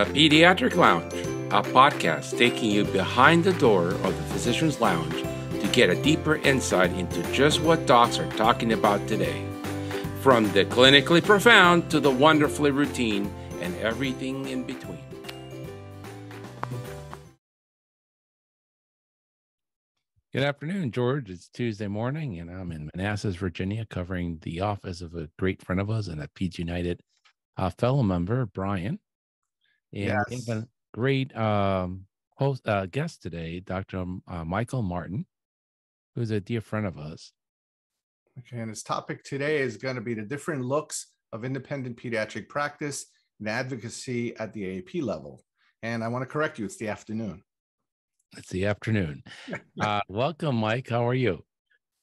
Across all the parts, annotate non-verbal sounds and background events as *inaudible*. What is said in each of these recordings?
The Pediatric Lounge, a podcast taking you behind the door of the physician's lounge to get a deeper insight into just what docs are talking about today. From the clinically profound to the wonderfully routine and everything in between. Good afternoon, George. It's Tuesday morning, and I'm in Manassas, Virginia, covering the office of a great friend of ours and a Peds United uh, fellow member, Brian. And yes. we have a great um, host uh, guest today, Dr. Uh, Michael Martin, who's a dear friend of us. Okay, and his topic today is going to be the different looks of independent pediatric practice and advocacy at the AAP level. And I want to correct you, it's the afternoon. It's the afternoon. *laughs* uh, welcome, Mike. How are you?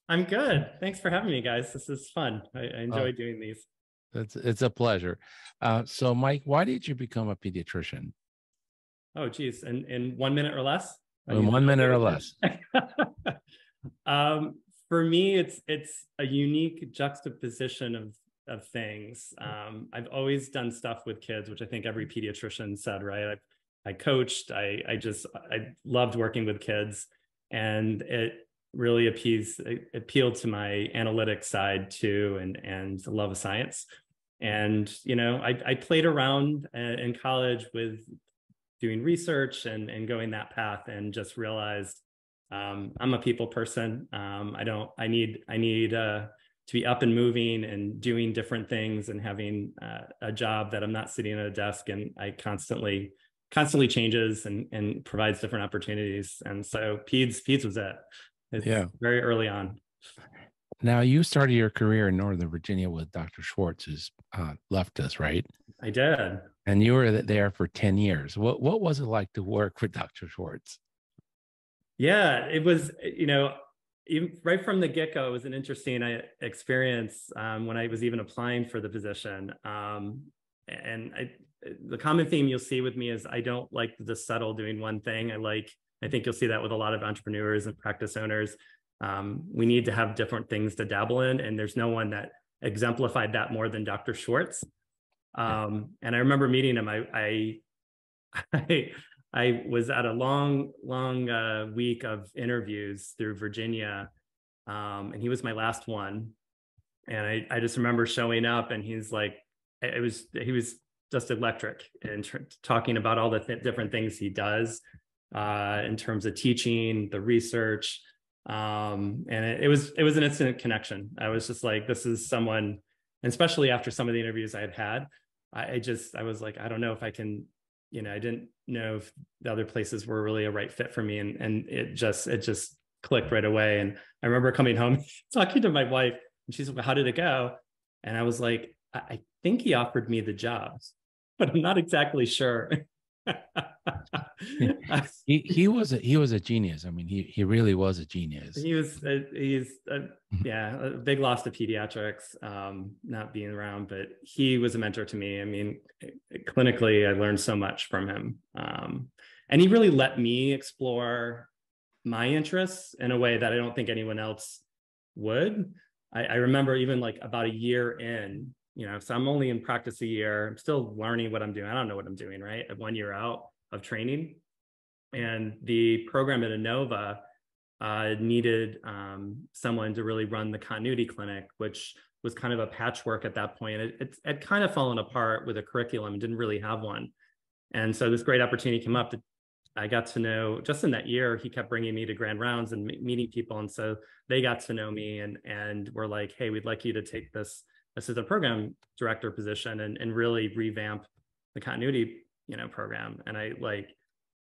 I'm good. Thanks for having me, guys. This is fun. I, I enjoy oh, doing these. It's it's a pleasure. Uh, so, Mike, why did you become a pediatrician? Oh, geez, in in one minute or less. In one minute or less. *laughs* um, for me, it's it's a unique juxtaposition of of things. Um, I've always done stuff with kids, which I think every pediatrician said, right? I, I coached. I I just I loved working with kids, and it really appeased appealed to my analytic side too, and and the love of science. And you know, I, I played around uh, in college with doing research and and going that path, and just realized um, I'm a people person. Um, I don't. I need. I need uh, to be up and moving and doing different things and having uh, a job that I'm not sitting at a desk and I constantly constantly changes and and provides different opportunities. And so PEDS PEDS was it. It's yeah. very early on. Now you started your career in Northern Virginia with Dr. Schwartz, who's uh, left us, right? I did. And you were there for 10 years. What what was it like to work with Dr. Schwartz? Yeah, it was, you know, even right from the get-go, it was an interesting uh, experience um, when I was even applying for the position. Um, and I, the common theme you'll see with me is I don't like to settle doing one thing. I like I think you'll see that with a lot of entrepreneurs and practice owners. Um, we need to have different things to dabble in, and there's no one that exemplified that more than Dr. Schwartz. Um, and I remember meeting him. I I *laughs* I, I was at a long long uh, week of interviews through Virginia, um, and he was my last one. And I I just remember showing up, and he's like, it was he was just electric and tr- talking about all the th- different things he does uh, in terms of teaching, the research. Um, and it, it, was it was an instant connection. I was just like, this is someone, especially after some of the interviews I had had, I, I just I was like, I don't know if I can, you know, I didn't know if the other places were really a right fit for me, and and it just it just clicked right away. And I remember coming home *laughs* talking to my wife, and she's like, "How did it go?" And I was like, I, I think he offered me the job, *laughs* but I'm not exactly sure. *laughs* he he was a, he was a genius. I mean, he he really was a genius. He was a, he's a, yeah a big loss to pediatrics, um, not being around, but he was a mentor to me. I mean, clinically, I learned so much from him, um, and he really let me explore my interests in a way that I don't think anyone else would. I, I remember even like about a year in, you know, so I'm only in practice a year. I'm still learning what I'm doing. I don't know what I'm doing, right? At one year out of training. And the program at Inova uh, needed um, someone to really run the continuity clinic, which was kind of a patchwork at that point. It, it kind of fallen apart with a curriculum didn't really have one. And so this great opportunity came up I got to know just in that year, he kept bringing me to grand rounds and meeting people. And so they got to know me and, and were like, Hey, we'd like you to take this assistant program director position and, and really revamp the continuity you know program. And i like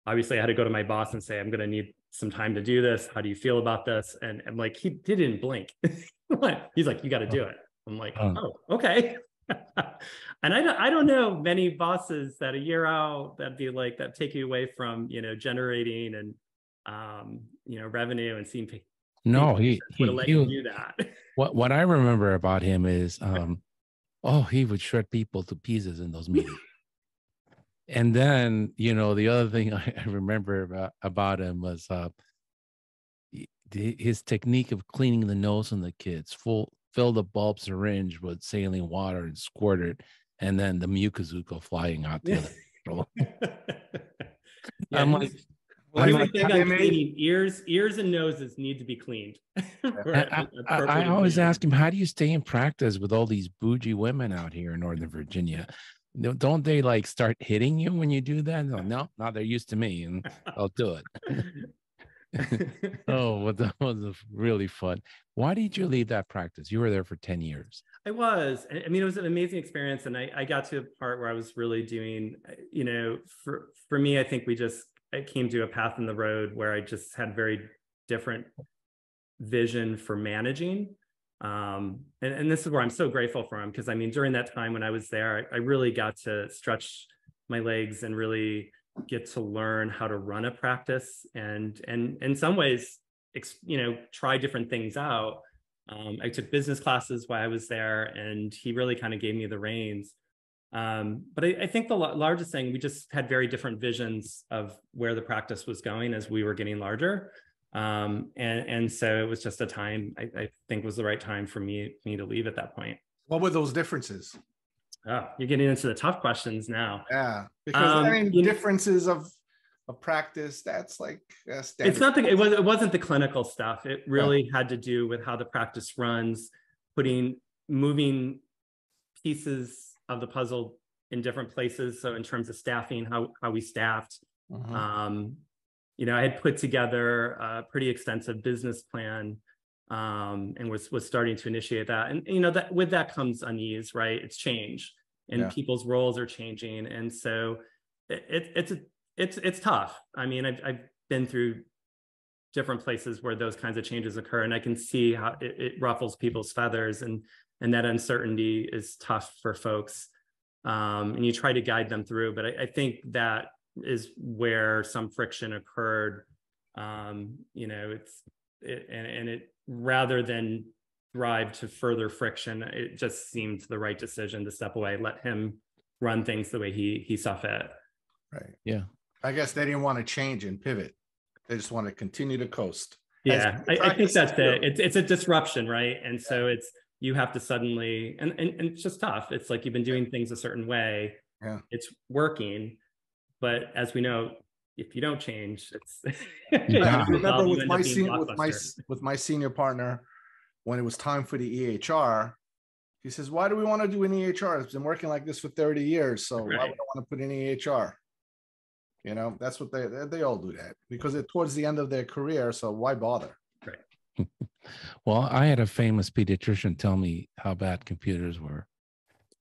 obviously i had to go to my boss and say i'm going to need some time to do this. How do you feel about this? And i'm like he didn't blink. *laughs* He's like you got to do it. I'm like oh okay. *laughs* And I don't, I don't know many bosses that a year out that'd be like that take you away from you know generating and um you know revenue and seeing no he he, would let he you do that *laughs* what what I remember about him is, um, oh, he would shred people to pieces in those meetings. *laughs* and then, you know, the other thing *laughs* I, I remember about, about him was uh, his technique of cleaning the nose on the kids. Full fill the bulb syringe with saline water and squirt it, and then the mucus would go flying out the other. Yeah, I'm like, well, I'm he's like, big have on they made- cleaning ears, ears and noses need to be cleaned. *laughs* I, I- I always ask him, how do you stay in practice with all these bougie women out here in Northern Virginia? Don't they like start hitting you when you do that? No, no, no, they're used to me and I'll do it. *laughs* Oh, well, that was really fun. Why did you leave that practice? You were there for 10 years. I was. I I mean, it was an amazing experience, and I, I got to a part where I was really doing. uh, You know, for for me, I think we just I came to a path in the road where I just had very different vision for managing. Um, and, and this is where I'm so grateful for him because I mean, during that time when I was there, I, I really got to stretch my legs and really get to learn how to run a practice and and in some ways, you know, try different things out. Um, I took business classes while I was there, and he really kind of gave me the reins. Um, but I, I think the la- largest thing, we just had very different visions of where the practice was going as we were getting larger. Um, and, and so it was just a time I, I think was the right time for me, me to leave at that point. What were those differences? Oh, you're getting into the tough questions now. Yeah, because I Um, mean, you know- differences of of practice. That's like uh, it's standard. not the it was it wasn't the clinical stuff it really had to do with how the practice runs putting moving pieces of the puzzle in different places. So in terms of staffing how how we staffed Mhm. um you know i had put together a pretty extensive business plan um and was was starting to initiate that. And you know that with that comes unease right? It's change and Yeah. people's roles are changing. And so it, it it's a it's it's tough. I mean i've, I've been through different places where those kinds of changes occur and i can see how it, it ruffles people's feathers. And and that uncertainty is tough for folks um, and you try to guide them through but I, I think that is where some friction occurred um, you know it's it, and, and it rather than drive to further friction it just seemed the right decision to step away let him run things the way he he saw fit Right. Yeah. I guess they didn't want to change and pivot. They just want to continue to coast. yeah I, I think that's it it's, it's a disruption right and so it's you have to suddenly and, and and it's just tough it's like you've been doing things a certain way Yeah. it's working but as we know if you don't change it's *laughs* Yeah. I remember with my senior with my with my senior partner, when it was time for the EHR, he says, "Why do we want to do an EHR? It's been working like this for 30 years, so why would I Right. want to put in EHR?" You know, that's what they they, they all do that because it's towards the end of their career, so why bother? Well, I had a famous pediatrician tell me how bad computers were.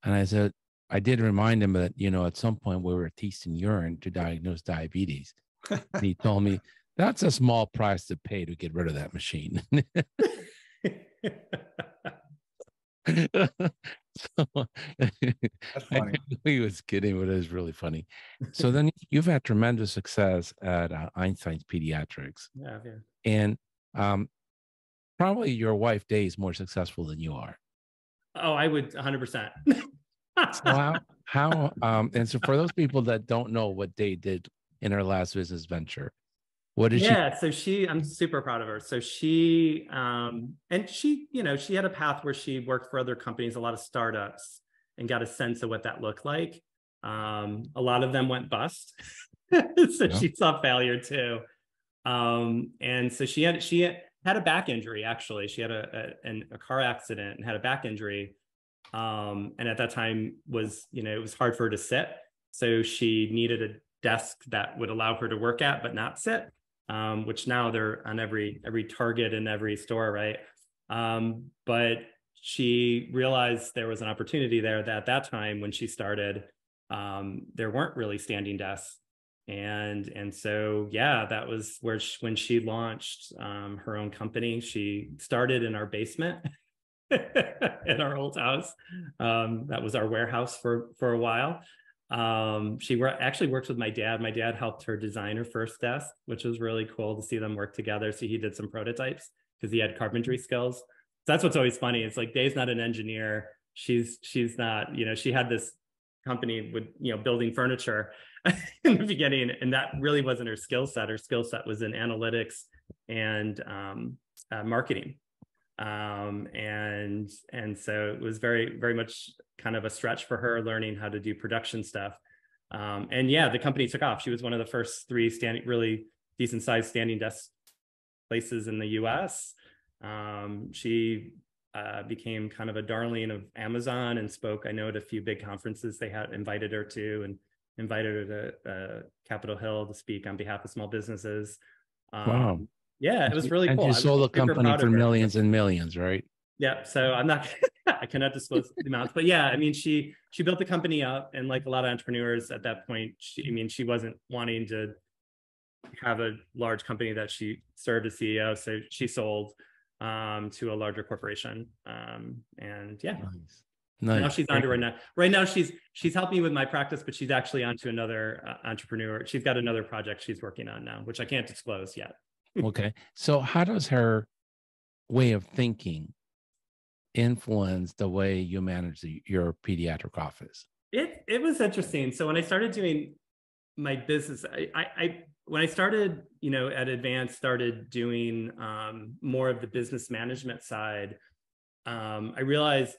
And I said, I did remind him that, you know, at some point we were tasting urine to diagnose diabetes. And he told me, that's a small price to pay to get rid of that machine. *laughs* *laughs* so, That's *laughs* funny. knew he was kidding, but it was really funny. So then you've had tremendous success at uh, Einstein's Pediatrics, yeah, yeah. and um, probably your wife Day is more successful than you are. oh i would 100 percent. So how, how um, and so for those people that don't know what Day did in her last business venture, what did she yeah so she i'm super proud of her. So she um and she you know she had a path where she worked for other companies a lot of startups and got a sense of what that looked like. Um a lot of them went bust. *laughs* So Yeah. she saw failure too. Um and so she had she had a back injury actually. She had a a, a car accident and had a back injury um and at that time was you know it was hard for her to sit. So she needed a desk that would allow her to work at but not sit um, which now they're on every every target in every store right? Um, but she realized there was an opportunity there that at that time when she started um, there weren't really standing desks and and so yeah that was where she, when she launched um, her own company she started in our basement *laughs* in our old house. Um, that was our warehouse for for a while. Um, she wor- actually worked with my dad. My dad helped her design her first desk which was really cool to see them work together. So he did some prototypes because he had carpentry skills. So that's what's always funny. It's like Day's not an engineer. She's she's not you know she had this company with you know building furniture *laughs* in the beginning and that really wasn't her skill set her skill set was in analytics and um, uh, marketing um, and and so it was very very much kind of a stretch for her learning how to do production stuff Um, and yeah, the company took off. She was one of the first three standing, really decent sized standing desk places in the US. Um, she uh, became kind of a darling of Amazon and spoke, I know, at a few big conferences they had invited her to and invited her to uh, Capitol Hill to speak on behalf of small businesses. Um, wow. Yeah, it was really and cool. And you sold the company for millions and millions, right? Yeah. So I'm not, *laughs* I cannot disclose the amounts, but yeah, I mean, she she built the company up, and like a lot of entrepreneurs at that point, she, I mean, she wasn't wanting to have a large company that she served as CEO, so she sold um, to a larger corporation. Um, and yeah. Nice. Nice. Now she's on to right now. Right now she's she's helping me with my practice, but she's actually onto another uh, entrepreneur. She's got another project she's working on now, which I can't disclose yet. *laughs* okay. So how does her way of thinking influence the way you manage the, your pediatric office? It it was interesting. So when I started doing my business, I, I, I when I started, you know, at Advance, started doing um, more of the business management side. Um, I realized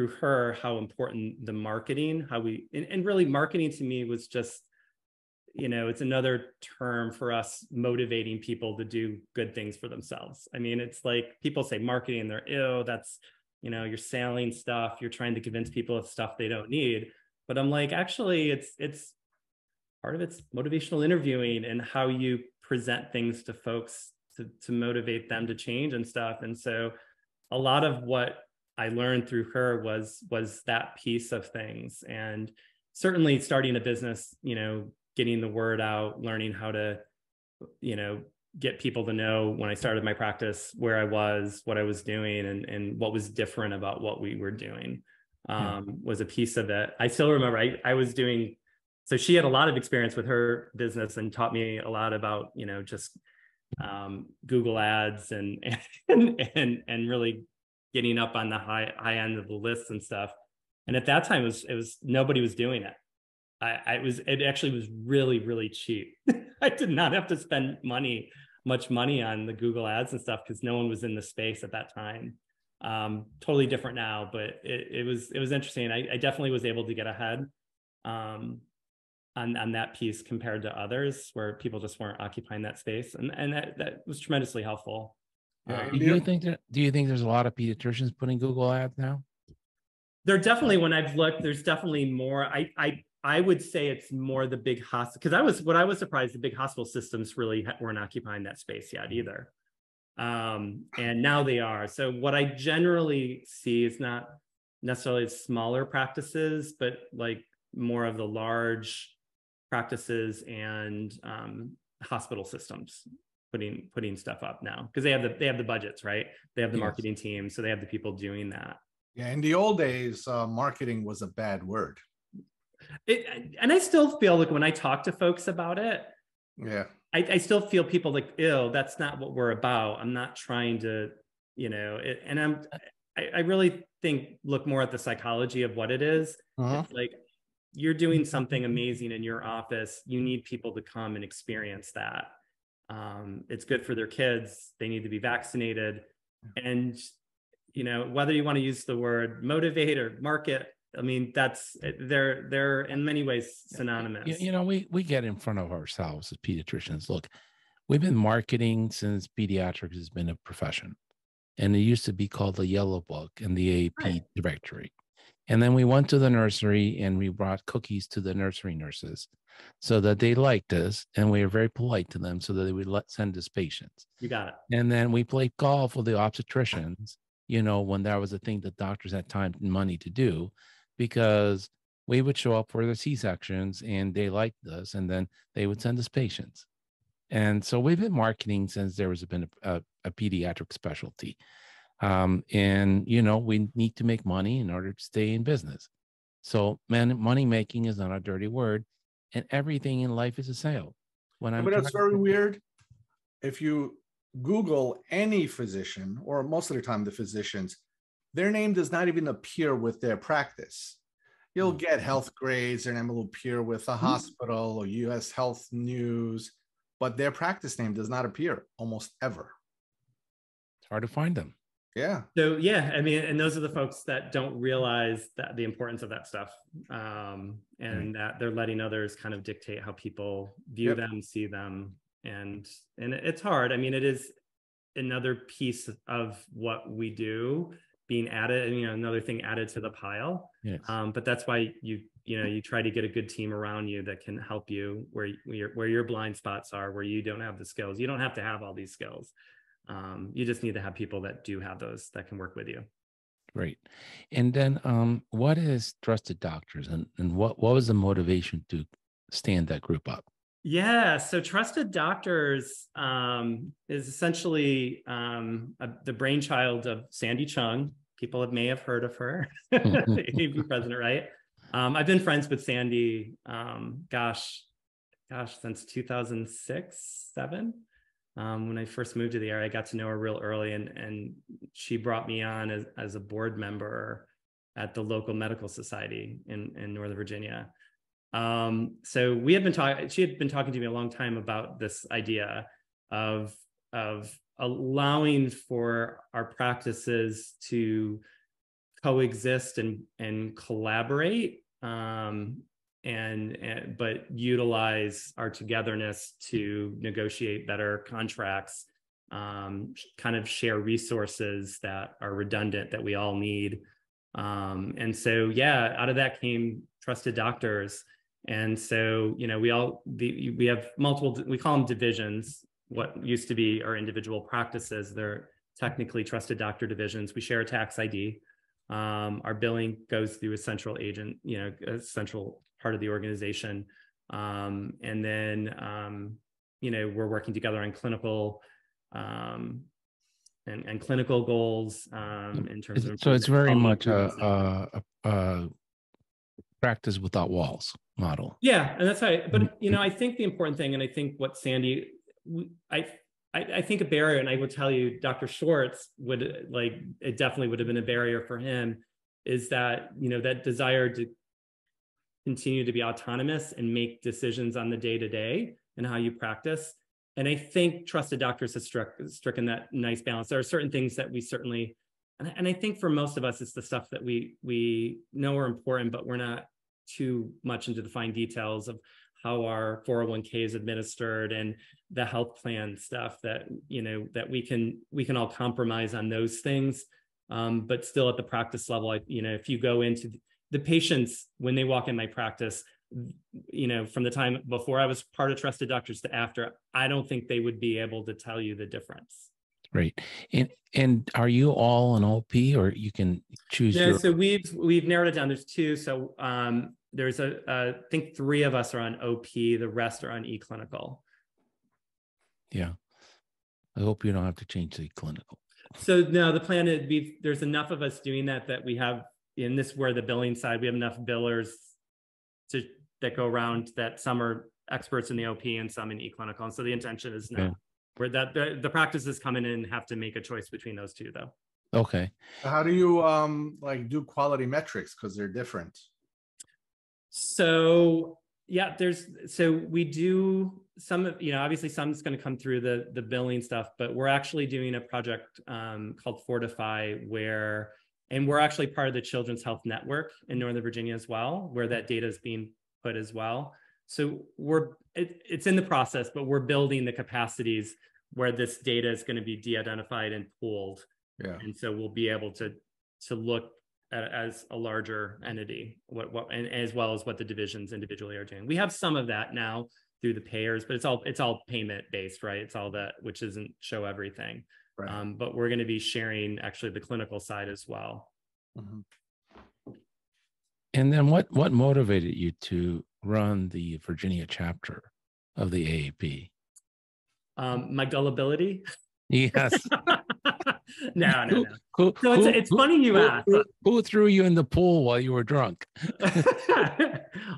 through her how important the marketing, how we, and, and really marketing to me was just, you know, it's another term for us motivating people to do good things for themselves. I mean, it's like people say marketing, they're ill. That's, you know, you're selling stuff, you're trying to convince people of stuff they don't need. But I'm like, actually, it's it's part of it's motivational interviewing and how you present things to folks to, to motivate them to change and stuff. And so a lot of what I learned through her was was that piece of things. And certainly starting a business, you know, getting the word out, learning how to, you know, get people to know when I started my practice where I was, what I was doing, and and what was different about what we were doing um, yeah. was a piece of it. I still remember I I was doing so she had a lot of experience with her business and taught me a lot about you know just um, Google Ads and *laughs* and and and really getting up on the high high end of the lists and stuff. And at that time, it was it was nobody was doing it. I, I was it actually was really really cheap. *laughs* I did not have to spend money much money on the Google Ads and stuff because no one was in the space at that time. Um, totally different now, but it, it was it was interesting. I, I definitely was able to get ahead. Um, on, on that piece compared to others where people just weren't occupying that space and and that, that was tremendously helpful yeah, um, do you think that do you think there's a lot of pediatricians putting google ads now? There definitely when i've looked there's definitely more. I i i would say it's more the big hospital because i was what i was surprised the big hospital systems really weren't occupying that space yet either. Um and now they are. So what i generally see is not necessarily smaller practices but like more of the large practices and um, hospital systems putting putting stuff up now because they have the they have the budgets right? They have the yes. marketing team so they have the people doing that. Yeah in the old days uh, marketing was a bad word. It, and i still feel like when i talk to folks about it yeah. I, I still feel people like ill that's not what we're about. I'm not trying to you know it, and i'm I, I, really think look more at the psychology of what it is. Uh-huh. like you're doing something amazing in your office. You need people to come and experience that um, it's good for their kids. They need to be vaccinated. And you know whether you want to use the word motivate or market i mean that's they're they're in many ways synonymous. You, you know we we get in front of ourselves as pediatricians. Look we've been marketing since pediatrics has been a profession. And it used to be called the yellow book and the AAP right. directory and then we went to the nursery and we brought cookies to the nursery nurses so that they liked us and we were very polite to them so that they would let send us patients. You got it. And then we played golf with the obstetricians, you know, when that was a thing that doctors had time and money to do, because we would show up for the C-sections and they liked us and then they would send us patients. And so we've been marketing since there was been a, a, a pediatric specialty. Um, and you know, we need to make money in order to stay in business. So, man, money making is not a dirty word, and everything in life is a sale. When I'm but that's very weird. If you Google any physician, or most of the time the physicians, their name does not even appear with their practice. You'll hmm. get Healthgrades, their name will appear with a hmm. hospital or US Health News, but their practice name does not appear almost ever. It's hard to find them. Yeah. So yeah, I mean, and those are the folks that don't realize that the importance of that stuff, um, and that they're letting others kind of dictate how people view Yep. them, see them, and and it's hard. I mean, it is another piece of what we do being added, and you know, another thing added to the pile. Yes. Um, but that's why you you know you try to get a good team around you that can help you where where your, where your blind spots are, where you don't have the skills. You don't have to have all these skills. Um, you just need to have people that do have those that can work with you. Great. And then um, what is Trusted Doctors and, and what, what was the motivation to stand that group up? Yeah, so Trusted Doctors um, is essentially um, a, the brainchild of Sandy Chung. People may have heard of her, *laughs* *laughs* AAP president, right? Um, I've been friends with Sandy, um, gosh, gosh, since 2006, seven. Um, when I first moved to the area, I got to know her real early, and and she brought me on as, as a board member at the local medical society in in Northern Virginia. Um, so we had been talking. She had been talking to me a long time about this idea of of allowing for our practices to coexist and and collaborate um, and, and but utilize our togetherness to negotiate better contracts um, kind of share resources that are redundant that we all need. Um, and so yeah out of that came trusted doctors. And so you know we all the, we have multiple we call them divisions what used to be our individual practices. They're technically trusted doctor divisions. We share a tax id um, our billing goes through a central agent you know a central part of the organization um, and then um, you know we're working together on clinical um, and, and clinical goals um, in terms of So it's very much a, a, a, practice without walls model. Yeah, and that's right. But you know, I think the important thing, and I think what Sandy, I, I, I think a barrier, and I would tell you, Dr. Schwartz would like it definitely would have been a barrier for him, is that you know that desire to continue to be autonomous and make decisions on the day to day and how you practice. And I think trusted doctors have struck stricken that nice balance. There are certain things that we certainly, and, I- and I think for most of us, it's the stuff that we we know are important, but we're not too much into the fine details of how our 401k is administered and the health plan stuff that you know that we can we can all compromise on those things um, but still at the practice level I, you know if you go into the, patients when they walk in my practice you know from the time before i was part of trusted doctors to after i don't think they would be able to tell you the difference Great. And and are you all an OP or you can choose Yeah, your so we've we've narrowed it down. There's two. So um, there's a uh, I think three of us are on OP. The rest are on eClinical. yeah. I hope you don't have to change the clinical. So no, the plan is we've there's enough of us doing that that we have in this where the billing side we have enough billers to that go around that some are experts in the OP and some in eClinical. And so the intention is no. Okay. Where that the, the practices come in and have to make a choice between those two though. Okay. How do you um like do quality metrics because they're different? So yeah, there's so we do some of you know obviously some's going to come through the the billing stuff, but we're actually doing a project um, called Fortify where and we're actually part of the Children's Health Network in Northern Virginia as well, where that data is being put as well. So we're it, it's in the process, but we're building the capacities where this data is going to be de-identified and pooled Yeah. and so we'll be able to to look at as a larger entity what what and as well as what the divisions individually are doing we have some of that now through the payers but it's all it's all payment based right it's all that which isn't show everything Right. um, but we're going to be sharing actually the clinical side as well Mhm. And then what what motivated you to run the Virginia chapter of the AAP? um, my gullibility Yes. *laughs* *laughs* no no no who- so it's, who- it's funny you who- ask Who, who threw you in the pool while you were drunk? *laughs*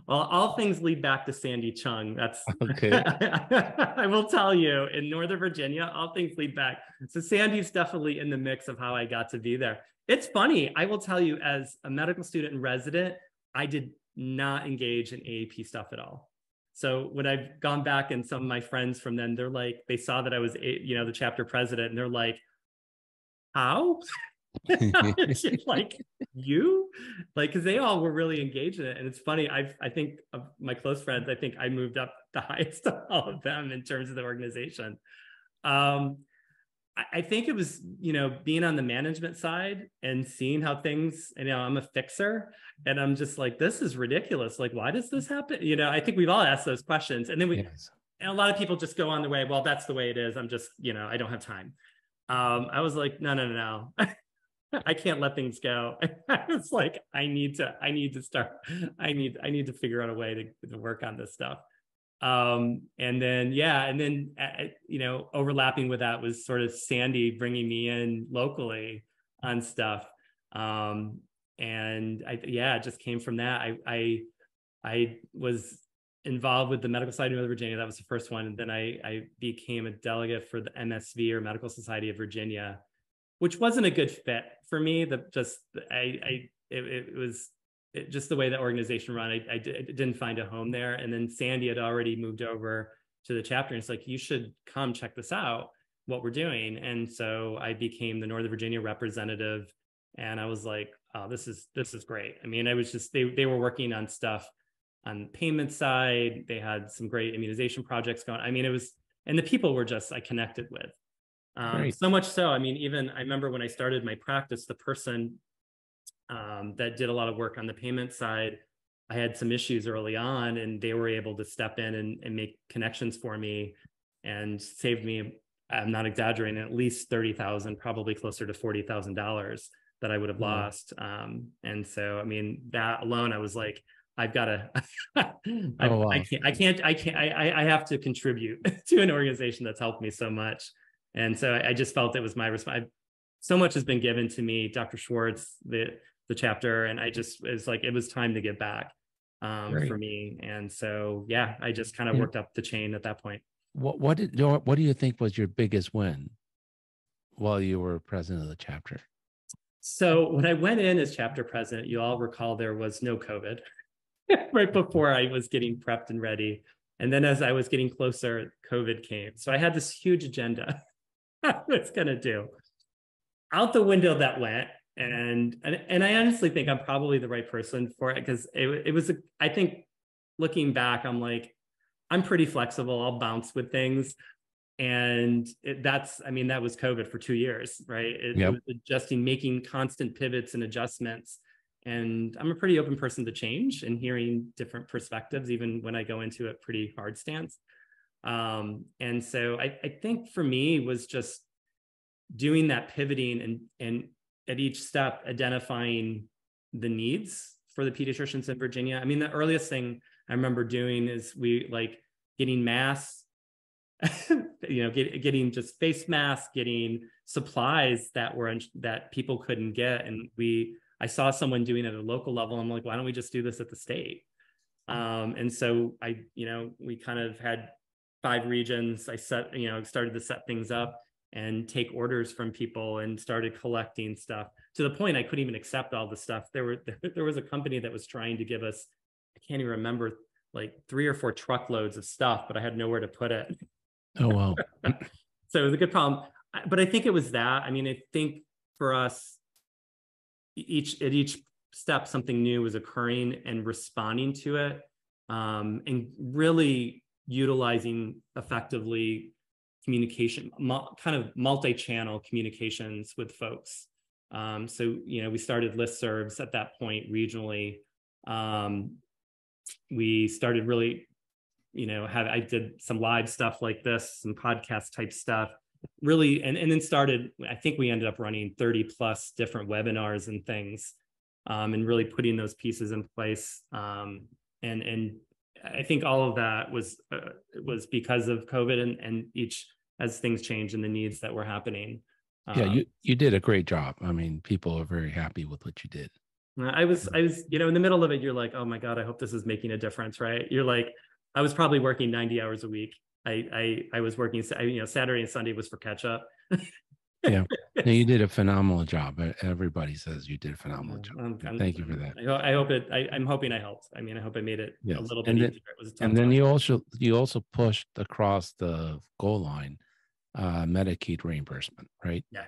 well, all things lead back to Sandy Chung. That's *laughs* Okay. I will tell you in Northern Virginia, all things lead back. So Sandy's definitely in the mix of how I got to be there. It's funny. I will tell you, as a medical student and resident, I did not engage in AAP stuff at all. So when I've gone back and some of my friends from then, they're like, they saw that I was, you know, the chapter president, and they're like, how? *laughs* like you like because they all were really engaged in it and it's funny i i think of my close friends i think i moved up the *laughs* highest of all of them in terms of the organization um I think it was, you know, being on the management side and seeing how things, you know, I'm a fixer and I'm just like, this is ridiculous. Like, why does this happen? You know, I think we've all asked those questions. And then we, yes. and a lot of people just go on the way, well, that's the way it is. I'm just, you know, I don't have time. Um, I was like, no, no, no, no. *laughs* I can't let things go. *laughs* I was like, I need to, I need to start, *laughs* I need, I need to figure out a way to, to work on this stuff. Um, and then, yeah, and then, uh, you know, overlapping with that was sort of Sandy bringing me in locally on stuff. Um, and I, yeah, it just came from that. I, I, I was involved with the Medical Society of Northern Virginia. That was the first one. And then I, I became a delegate for the MSV or Medical Society of Virginia, which wasn't a good fit for me. The just I, I it, it was it, just the way the organization run. I, didn't find a home there. And then Sandy had already moved over to the chapter, and it's like you should come check this out, what we're doing. And so I became the Northern Virginia representative, and I was like, oh, this is this is great. I mean, I was just they they were working on stuff on payment side. They had some great immunization projects going. I mean, it was, and the people were just I connected with. Um, so much so, I mean, even I remember when I started my practice, the person um, that did a lot of work on the payment side, I had some issues early on, and they were able to step in and, and make connections for me and saved me. I'm not exaggerating, at least thirty thousand, probably closer to forty thousand dollars that I would have mm-hmm. lost. Um, and so, I mean, that alone, I was like, I've got to, *laughs* I, oh, wow. I, can't, I can't, I can't, I, I have to contribute *laughs* to an organization that's helped me so much. And so I, I just felt it was my response. So much has been given to me, Dr. Schwartz, the the chapter, and I just it's like it was time to get back um, for me. And so yeah, I just kind of worked up the chain at that point. What what did what do you think was your biggest win while you were president of the chapter? So when I went in as chapter president, you all recall there was no COVID. *laughs* *laughs* right before I was getting prepped and ready. And then as I was getting closer, COVID came. So I had this huge agenda I was going to do. Out the window that went. And, and and I honestly think I'm probably the right person for it because it, it was a, I think looking back I'm like I'm pretty flexible I'll bounce with things and it, that's I mean that was COVID for two years right it, yep. it was adjusting making constant pivots and adjustments and i'm a pretty open person to change and hearing different perspectives even when i go into a pretty hard stance. Um, and so I, I think for me was just doing that pivoting and and at each step identifying the needs for the pediatricians in virginia. I mean the earliest thing i remember doing is we like getting masks *laughs* you know get, getting just face masks getting supplies that were that people couldn't get. And we I saw someone doing it at a local level. I'm like, why don't we just do this at the state? Um, and so I, you know, we kind of had five regions. I set, you know, started to set things up and take orders from people and started collecting stuff to the point I couldn't even accept all the stuff. There were *laughs* there was a company that was trying to give us, I can't even remember, like three or four truckloads of stuff, but I had nowhere to put it. Oh wow. *laughs* so it was a good problem. But I think it was that. I mean, I think for us, each at each step something new was occurring and responding to it um, and really utilizing effectively communication kind of multi-channel communications with folks. Um, so you know we started listservs at that point regionally. Um, we started really you know have i did some live stuff like this some podcast type stuff really and, and then started i think we ended up running 30 plus different webinars and things um, and really putting those pieces in place um, and and i think all of that was uh, was because of covid and, and each as things change and the needs that were happening um, yeah you you did a great job. I mean people are very happy with what you did. I was i was you know in the middle of it you're like oh my god i hope this is making a difference right? You're like i was probably working 90 hours a week I I I was working. You know, Saturday and Sunday was for catch up. yeah, *laughs* no, you did a phenomenal job. Everybody says you did a phenomenal job. Thank you for that. I, I hope it. I, am hoping I helped. I mean, I hope I made it yes. a little bit and then, easier. and then you also you also pushed across the goal line, uh, Medicaid reimbursement, right? Yeah.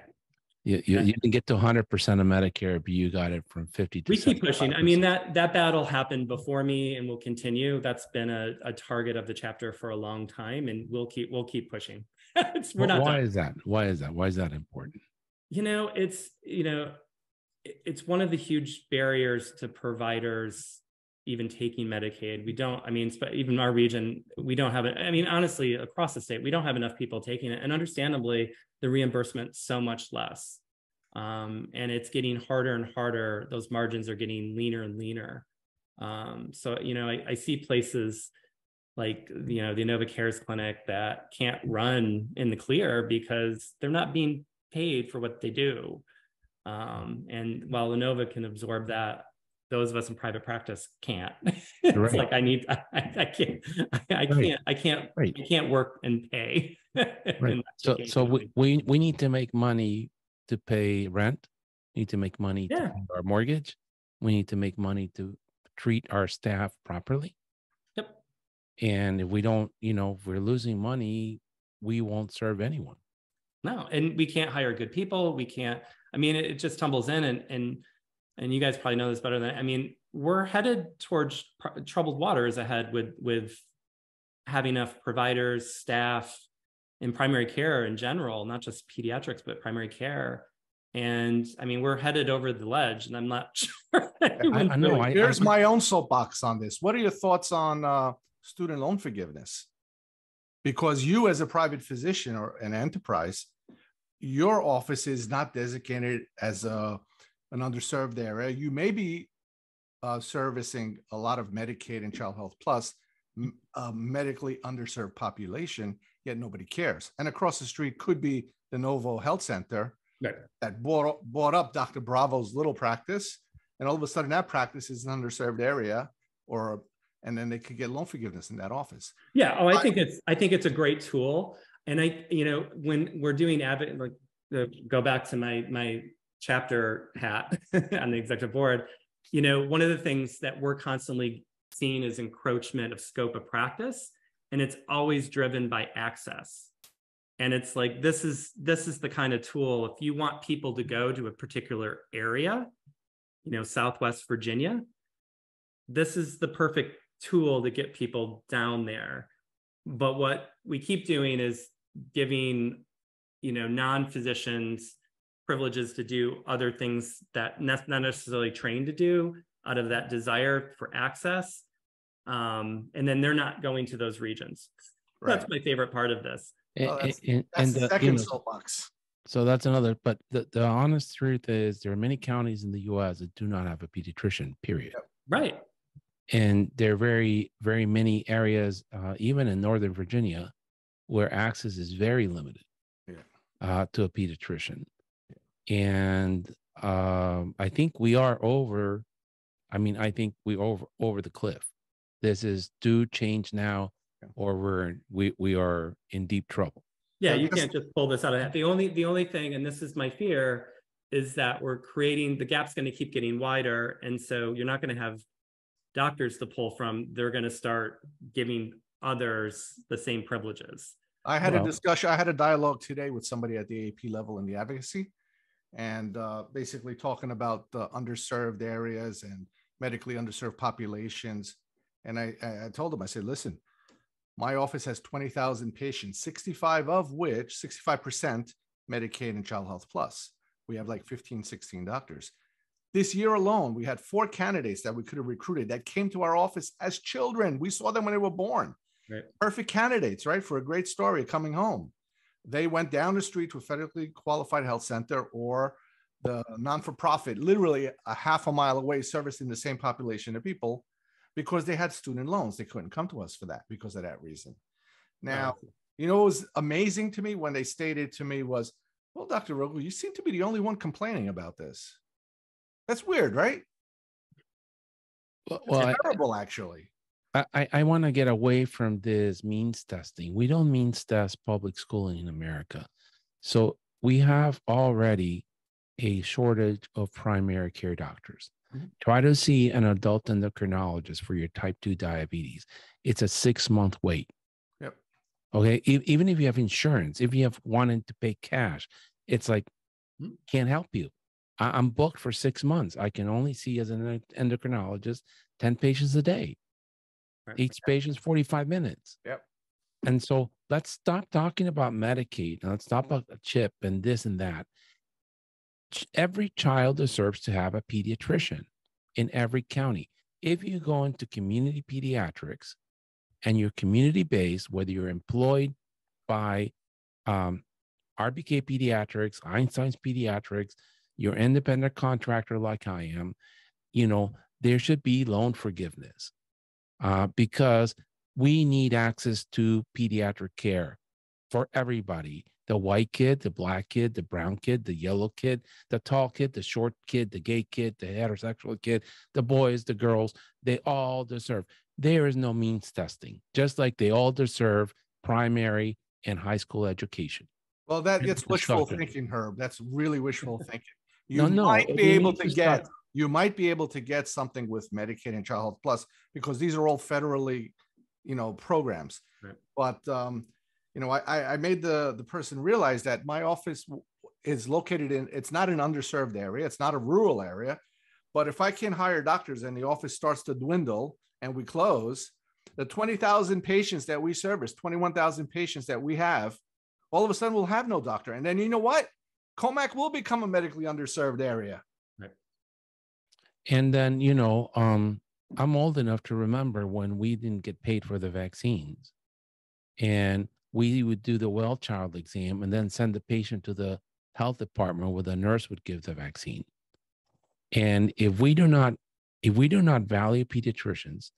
You, you, you didn't get to 100% of Medicare, but you got it from 50 to we keep pushing. I mean, that that battle happened before me and will continue. That's been a, a target of the chapter for a long time, and we'll keep we'll keep pushing. *laughs* It's- we're not Why done. is that? Why is that? Why is that important? you know it's you know it's one of the huge barriers to providers even taking medicaid. We don't i mean even our region we don't have it i mean honestly across the state we don't have enough people taking it and understandably the reimbursement so much less. Um, and it's getting harder and harder. Those margins are getting leaner and leaner. Um, so you know I, I see places like you know the Inova Cares clinic that can't run in the clear because they're not being paid for what they do. Um, and while Inova can absorb that, those of us in private practice can't. *laughs* it's Right. like I need *laughs* I, I can't I, I Right. can't I can't Right. I can't work and pay. *laughs* Right. So, so we, we, we need to make money to pay rent. We need to make money to Yeah. pay our mortgage. We need to make money to treat our staff properly. Yep. And if we don't, you know, if we're losing money, we won't serve anyone. No, and we can't hire good people. We can't. I mean, it, it just tumbles in, and and and you guys probably know this better than I mean. We're headed towards pr- troubled waters ahead with with having enough providers, staff, in primary care in general, not just pediatrics, but primary care. And I mean, we're headed over the ledge, and I'm not *laughs* sure. anyone's I know, I- Here's my own soapbox on this. What are your thoughts on uh, student loan forgiveness? Because you, as a private physician or an enterprise, your office is not designated as a an underserved area. You may be uh, servicing a lot of Medicaid and Child Health Plus, a medically underserved population, yet nobody cares. And across the street could be the Novo Health Center that bought, bought up Dr. Bravo's little practice and all of a sudden that practice is an underserved area or and then they could get loan forgiveness in that office Yeah. Oh, I I- think it's I think it's a great tool. And I, you know, when we're doing advocate, like the, go back to my my chapter hat *laughs* on the executive board, you know, one of the things that we're constantly seeing is encroachment of scope of practice. And it's always driven by access. And it's like this is this is the kind of tool if you want people to go to a particular area, you know, Southwest Virginia, this is the perfect tool to get people down there. But what we keep doing is giving, you know, non-physicians privileges to do other things that ne- not necessarily trained to do out of that desire for access. Um, and then they're not going to those regions. That's my favorite part of this. A- Well, a- that's- and, that's and the the, you second know, soapbox so that's another, but the, the honest truth is there are many counties in the US that do not have a pediatrician, period. Right. and there are very very many areas uh, even in northern virginia where access is very limited Yeah. uh, to a pediatrician and um, i think we are over i mean i think we over over the cliff this is do change now or we're we, we are in deep trouble Yeah, you can't just pull this out of that. The only the only thing, and this is my fear, is that we're creating the gap's going to keep getting wider, and so you're not going to have doctors to pull from. They're going to start giving others the same privileges. i had Well- a discussion i had a dialogue today with somebody at the AAP level in the advocacy and uh, basically talking about the underserved areas and medically underserved populations and I, I told them i said listen my office has 20,000 patients, 65 of which 65% Medicaid and Child Health Plus. We have like 15, 16 doctors. This year alone, we had four candidates that we could have recruited that came to our office as children. We saw them when they were born. Right. Perfect candidates, right? For a great story coming home. They went down the street to a federally qualified health center or the non for profit, literally a half a mile away, servicing the same population of people because they had student loans. They couldn't come to us for that because of that reason. Now, you know what was amazing to me when they stated to me was, well, Dr. Rogel, you seem to be the only one complaining about this. That's weird, right? well, It's well I- terrible, actually. I, I, want to get away from this means testing. We don't means test public schooling in America. So we have already a shortage of primary care doctors. Mhm. Try to see an adult endocrinologist for your type 2 diabetes. It's a six month wait. Yep. Okay. E- even if you have insurance, if you have wanted to pay cash, it's like Hmm. Can't help you. I, I'm booked for six months. I can only see as an endocrinologist 10 patients a day. Each patient's 45 minutes. Yep. And so let's stop talking about Medicaid. and Let's stop about a chip and this and that. Every child deserves to have a pediatrician in every county. If you go into community pediatrics and you're community based, whether you're employed by um, RBK Pediatrics, Einstein's Pediatrics, you're independent contractor like I am, you know, there should be loan forgiveness uh, because we need access to pediatric care for everybody the white kid, the black kid, the brown kid, the yellow kid, the tall kid, the short kid, the gay kid, the heterosexual kid, the boys, the girls, they all deserve. There is no means testing, just like they all deserve primary and high school education. Well, that it's wishful thinking, Herb. That's really wishful thinking. You No, no, might be able to get you might be able to get something with Medicaid and Child Health Plus because these are all federally, you know, programs. Right. But um, you know, I I made the the person realize that my office is located in it's not an underserved area, it's not a rural area. But if I can't hire doctors and the office starts to dwindle and we close, the 20,000 patients that we service, 21,000 patients that we have, all of a sudden we'll have no doctor. And then you know what? Commack will become a medically underserved area. And then, you know, um, I'm old enough to remember when we didn't get paid for the vaccines. And we would do the well child exam and then send the patient to the health department where the nurse would give the vaccine. And if we do not, if we do not value pediatricians,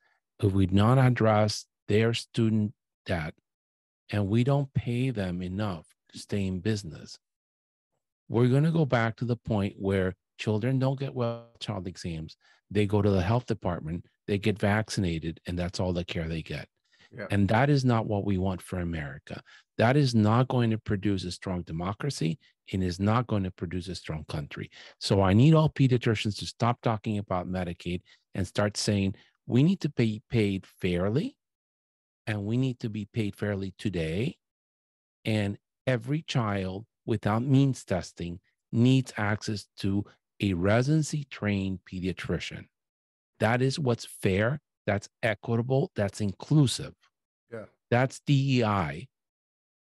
if we do not address their student debt, and we don't pay them enough to stay in business, we're going to go back to the point where children don't get well child exams. They go to the health department, they get vaccinated, and that's all the care they get. Yeah. And that is not what we want for America. That is not going to produce a strong democracy and is not going to produce a strong country. So I need all pediatricians to stop talking about Medicaid and start saying we need to be paid fairly and we need to be paid fairly today. And every child without means testing needs access to a residency trained pediatrician. That is what's fair, that's equitable, that's inclusive. Yeah. That's DEI.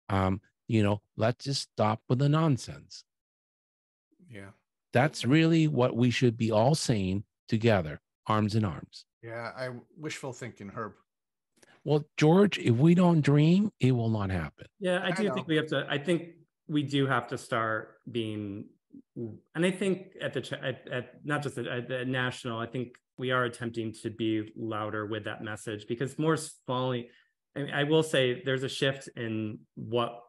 Um, you know, let's just stop with the nonsense. Yeah. That's really what we should be all saying together, arms in arms. Yeah. I wishful thinking, Herb. Well, George, if we don't dream, it will not happen. Yeah, I I do know. think we have to. I think we do have to start being, Mm. and I think at the at, at not just at, the national. I think we are attempting to be louder with that message because more is falling. I, mean, I will say there's a shift in what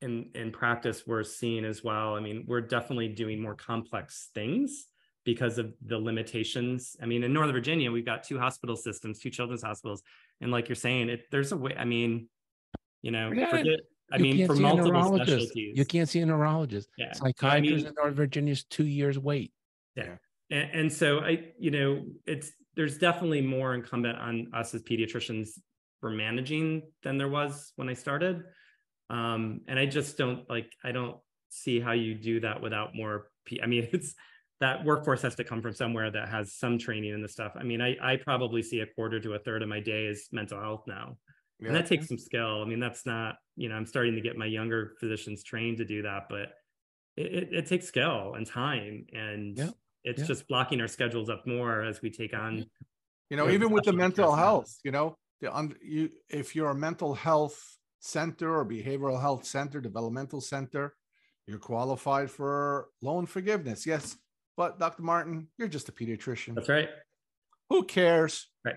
in in practice we're seeing as well. I mean, we're definitely doing more complex things because of the limitations. I mean, in Northern Virginia, we've got two hospital systems, two children's hospitals, and like you're saying, it there's a way. I mean, you know, Forget forget. I You mean, can't for see a multiple neurologist. specialties. You can't see a neurologist. Yeah. Psychiatrists mean- in North Virginia is two years wait. and, and so I, you know, it's there's definitely more incumbent on us as pediatricians for managing than there was when I started. Um, and I just don't like I don't see how you do that without more. P- I mean, *laughs* it's that workforce has to come from somewhere that has some training in the stuff. I mean, I I probably see a quarter to a third of my day is mental health now. Yeah. And that takes some skill. I mean, that's not, you know, I'm starting to get my younger physicians trained to do that, but it, it, it takes skill and time. And Yeah, it's yeah. just blocking our schedules up more as we take on. you know even with the mental health you know the un- you if you're a mental health center or behavioral health center developmental center you're qualified for loan forgiveness yes but dr martin you're just a pediatrician That's right. who cares Right.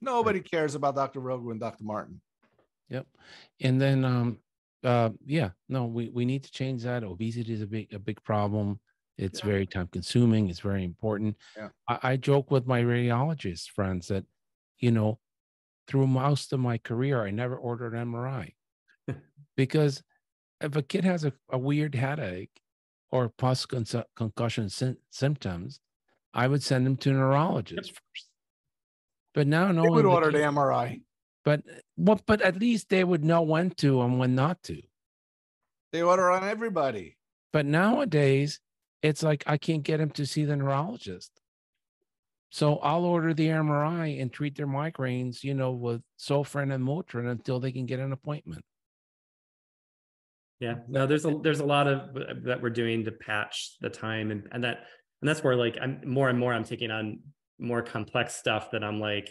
Nobody cares about dr rogu and dr martin Yep. And then um uh yeah, no, we we need to change that. Obesity is a big a big problem. It's Yeah. very time consuming, it's very important. Yeah. I, I joke with my radiologist friends that, you know, through most of my career, I never ordered an MRI. *laughs* because if a kid has a, a weird headache or post concussion sym- symptoms, I would send him to a neurologist first. But now they knowing would order kid- the mri but what? But at least they would know when to and when not to. they order on everybody But nowadays, it's like I can't get them to see the neurologist. So I'll order the MRI and treat their migraines, you know, with Zofran and Motrin until they can get an appointment. Yeah, no, there's a there's a lot of uh, that we're doing to patch the time and and that and that's where like I'm more and more I'm taking on more complex stuff that I'm like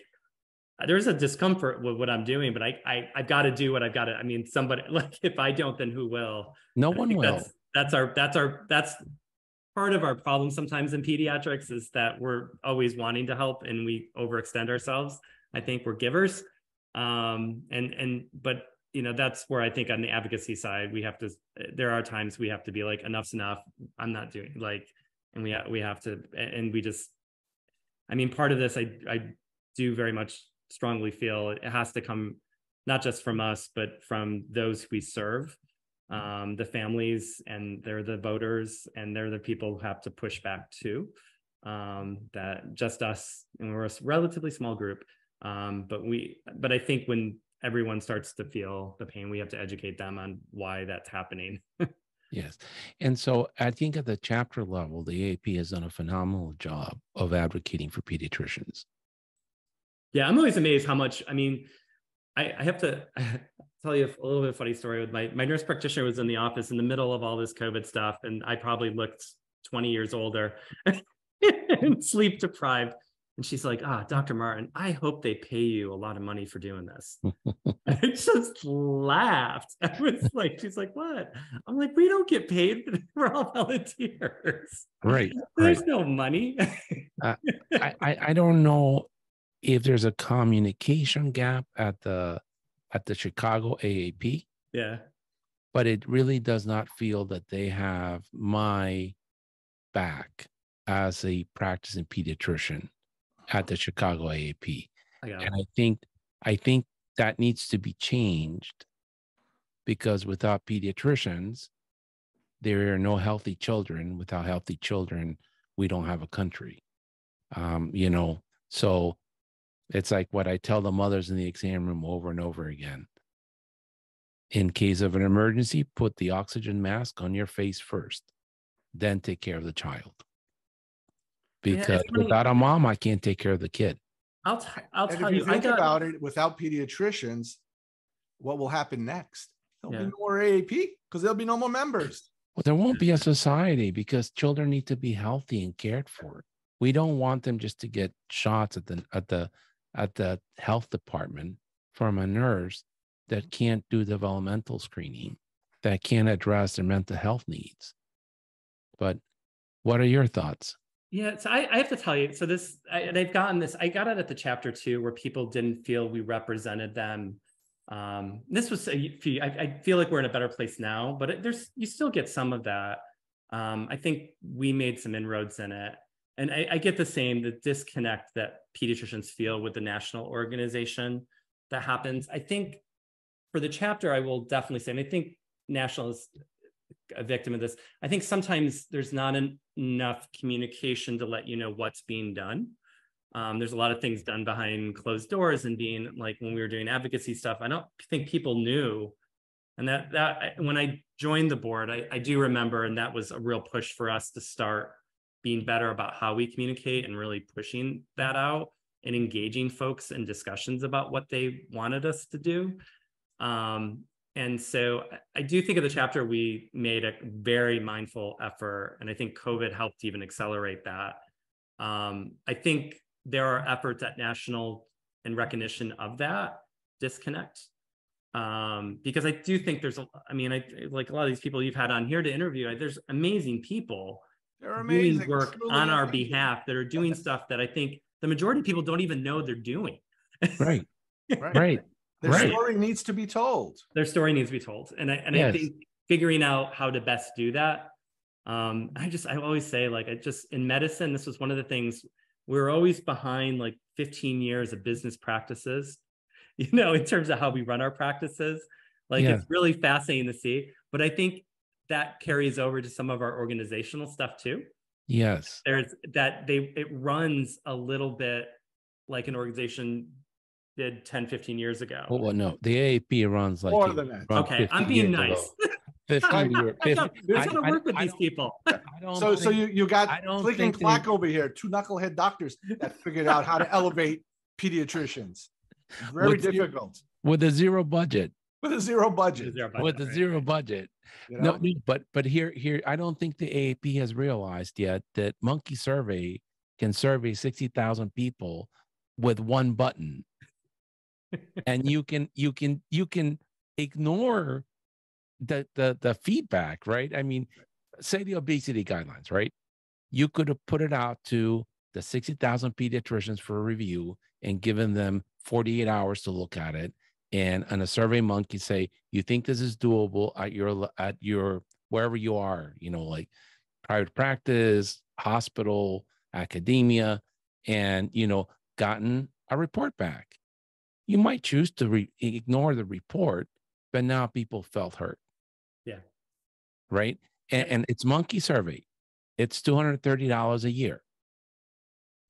there's a discomfort with what I'm doing, but I I I've got to do what I've got to. I mean, somebody *laughs* like if I don't, then who will? No one will. That's, that's our that's our that's part of our problem sometimes in pediatrics is that we're always wanting to help and we overextend ourselves. I think we're givers. Um, and and but you know that's where I think on the advocacy side we have to. There are times we have to be like enough's enough. I'm not doing like, and we we have to and we just. I mean, part of this I I do very much strongly feel it has to come not just from us but from those we serve um, the families and they're the voters and they're the people who have to push back too. Um, that just us and we're a relatively small group um, but we but i think when everyone starts to feel the pain we have to educate them on why that's happening *laughs* yes and so i think at the chapter level the aap has done a phenomenal job of advocating for pediatricians yeah i'm always amazed how much i mean I, I have to *laughs* tell you a little bit funny story with my my nurse practitioner was in the office in the middle of all this COVID stuff, and I probably looked 20 years older *laughs* and sleep deprived. And she's like, ah, Dr. Martin, I hope they pay you a lot of money for doing this. *laughs* *laughs* I just laughed. *laughs* I was like, she's like, what? I'm like, we don't get paid. We're all volunteers. Right. There's right. no money. uh, I, I, I don't know if there's a communication gap at the at the Chicago AAP. Yeah. But it really does not feel that they have my back as a practicing pediatrician at the Chicago AAP. I and I think I think that needs to be changed because without pediatricians, there are no healthy children. Without healthy children, we don't have a country. Um, you know, so it's like what I tell the mothers in the exam room over and over again. In case of an emergency, put the oxygen mask on your face first, then take care of the child. Because yeah, without a mom, I can't take care of the kid. I'll, t- I'll and tell if you. you think got... about it, without pediatricians, what will happen next? There'll yeah. be no more AAP because there'll be no more members. Well, there won't be a society because children need to be healthy and cared for. We don't want them just to get shots at the at the at the health department from a nurse that can't do developmental screening, that can't address their mental health needs. But what are your thoughts? Yeah, so I, I have to tell you, so this, I, and I've gotten this, I got it at the chapter two where people didn't feel we represented them. Um, this was a few, I, I feel like we're in a better place now, but it, there's, you still get some of that. Um, I think we made some inroads in it and I, I, get the same the disconnect that pediatricians feel with the national organization that happens i think for the chapter i will definitely say and i think national is a victim of this. I think sometimes there's not enough communication to let you know what's being done. Um, there's a lot of things done behind closed doors and being like when we were doing advocacy stuff i don't think people knew. And that that when i joined the board I, I do remember and that was a real push for us to start being better about how we communicate and really pushing that out and engaging folks in discussions about what they wanted us to do. Um, and so I do think of the chapter we made a very mindful effort, and I think COVID helped even accelerate that. Um, I think there are efforts at national and recognition of that disconnect um, because I do think there's a, I mean, I like a lot of these people you've had on here to interview. I, there's amazing people they're amazing. doing work Truly on our behalf that are doing *laughs* stuff that I think the majority of people don't even know they're doing. *laughs* Right. right. right. Their right. story needs to be told. Their story needs to be told. And I and yes. I think figuring out how to best do that. Um, I just I always say, like, I just in medicine, this was one of the things we're always behind like 15 years of business practices, *laughs* you know, in terms of how we run our practices. Like yeah. it's really fascinating to see. But I think that carries over to some of our organizational stuff too. Yes. There's that they it runs a little bit like an organization did 10, 15 years ago. Well, well no, the AAP runs like more than that. Okay, I'm being nice. *laughs* 15 *laughs* year, I gotta 50 I- gotta work with I these don't- people. I don't So, so you you got I don't click and clack they- over here, two knucklehead doctors that figured out how to elevate pediatricians. Very With zero- difficult with a zero budget, with a zero budget. Zero with budget, a right? zero budget. You No, know? no, but but here here I don't think the AAP has realized yet that Monkey Survey can survey sixty thousand people with one button, and you can you can you can ignore the the the feedback, right? I mean, say the obesity guidelines, right? You could have put it out to the sixty thousand pediatricians for a review and given them forty eight hours to look at it, and on a survey monkey say you think this is doable at your at your wherever you are you know like private practice hospital academia and you know gotten a report back you might choose to re- ignore the report but now people felt hurt Yeah. right and, and it's monkey survey it's $230 a year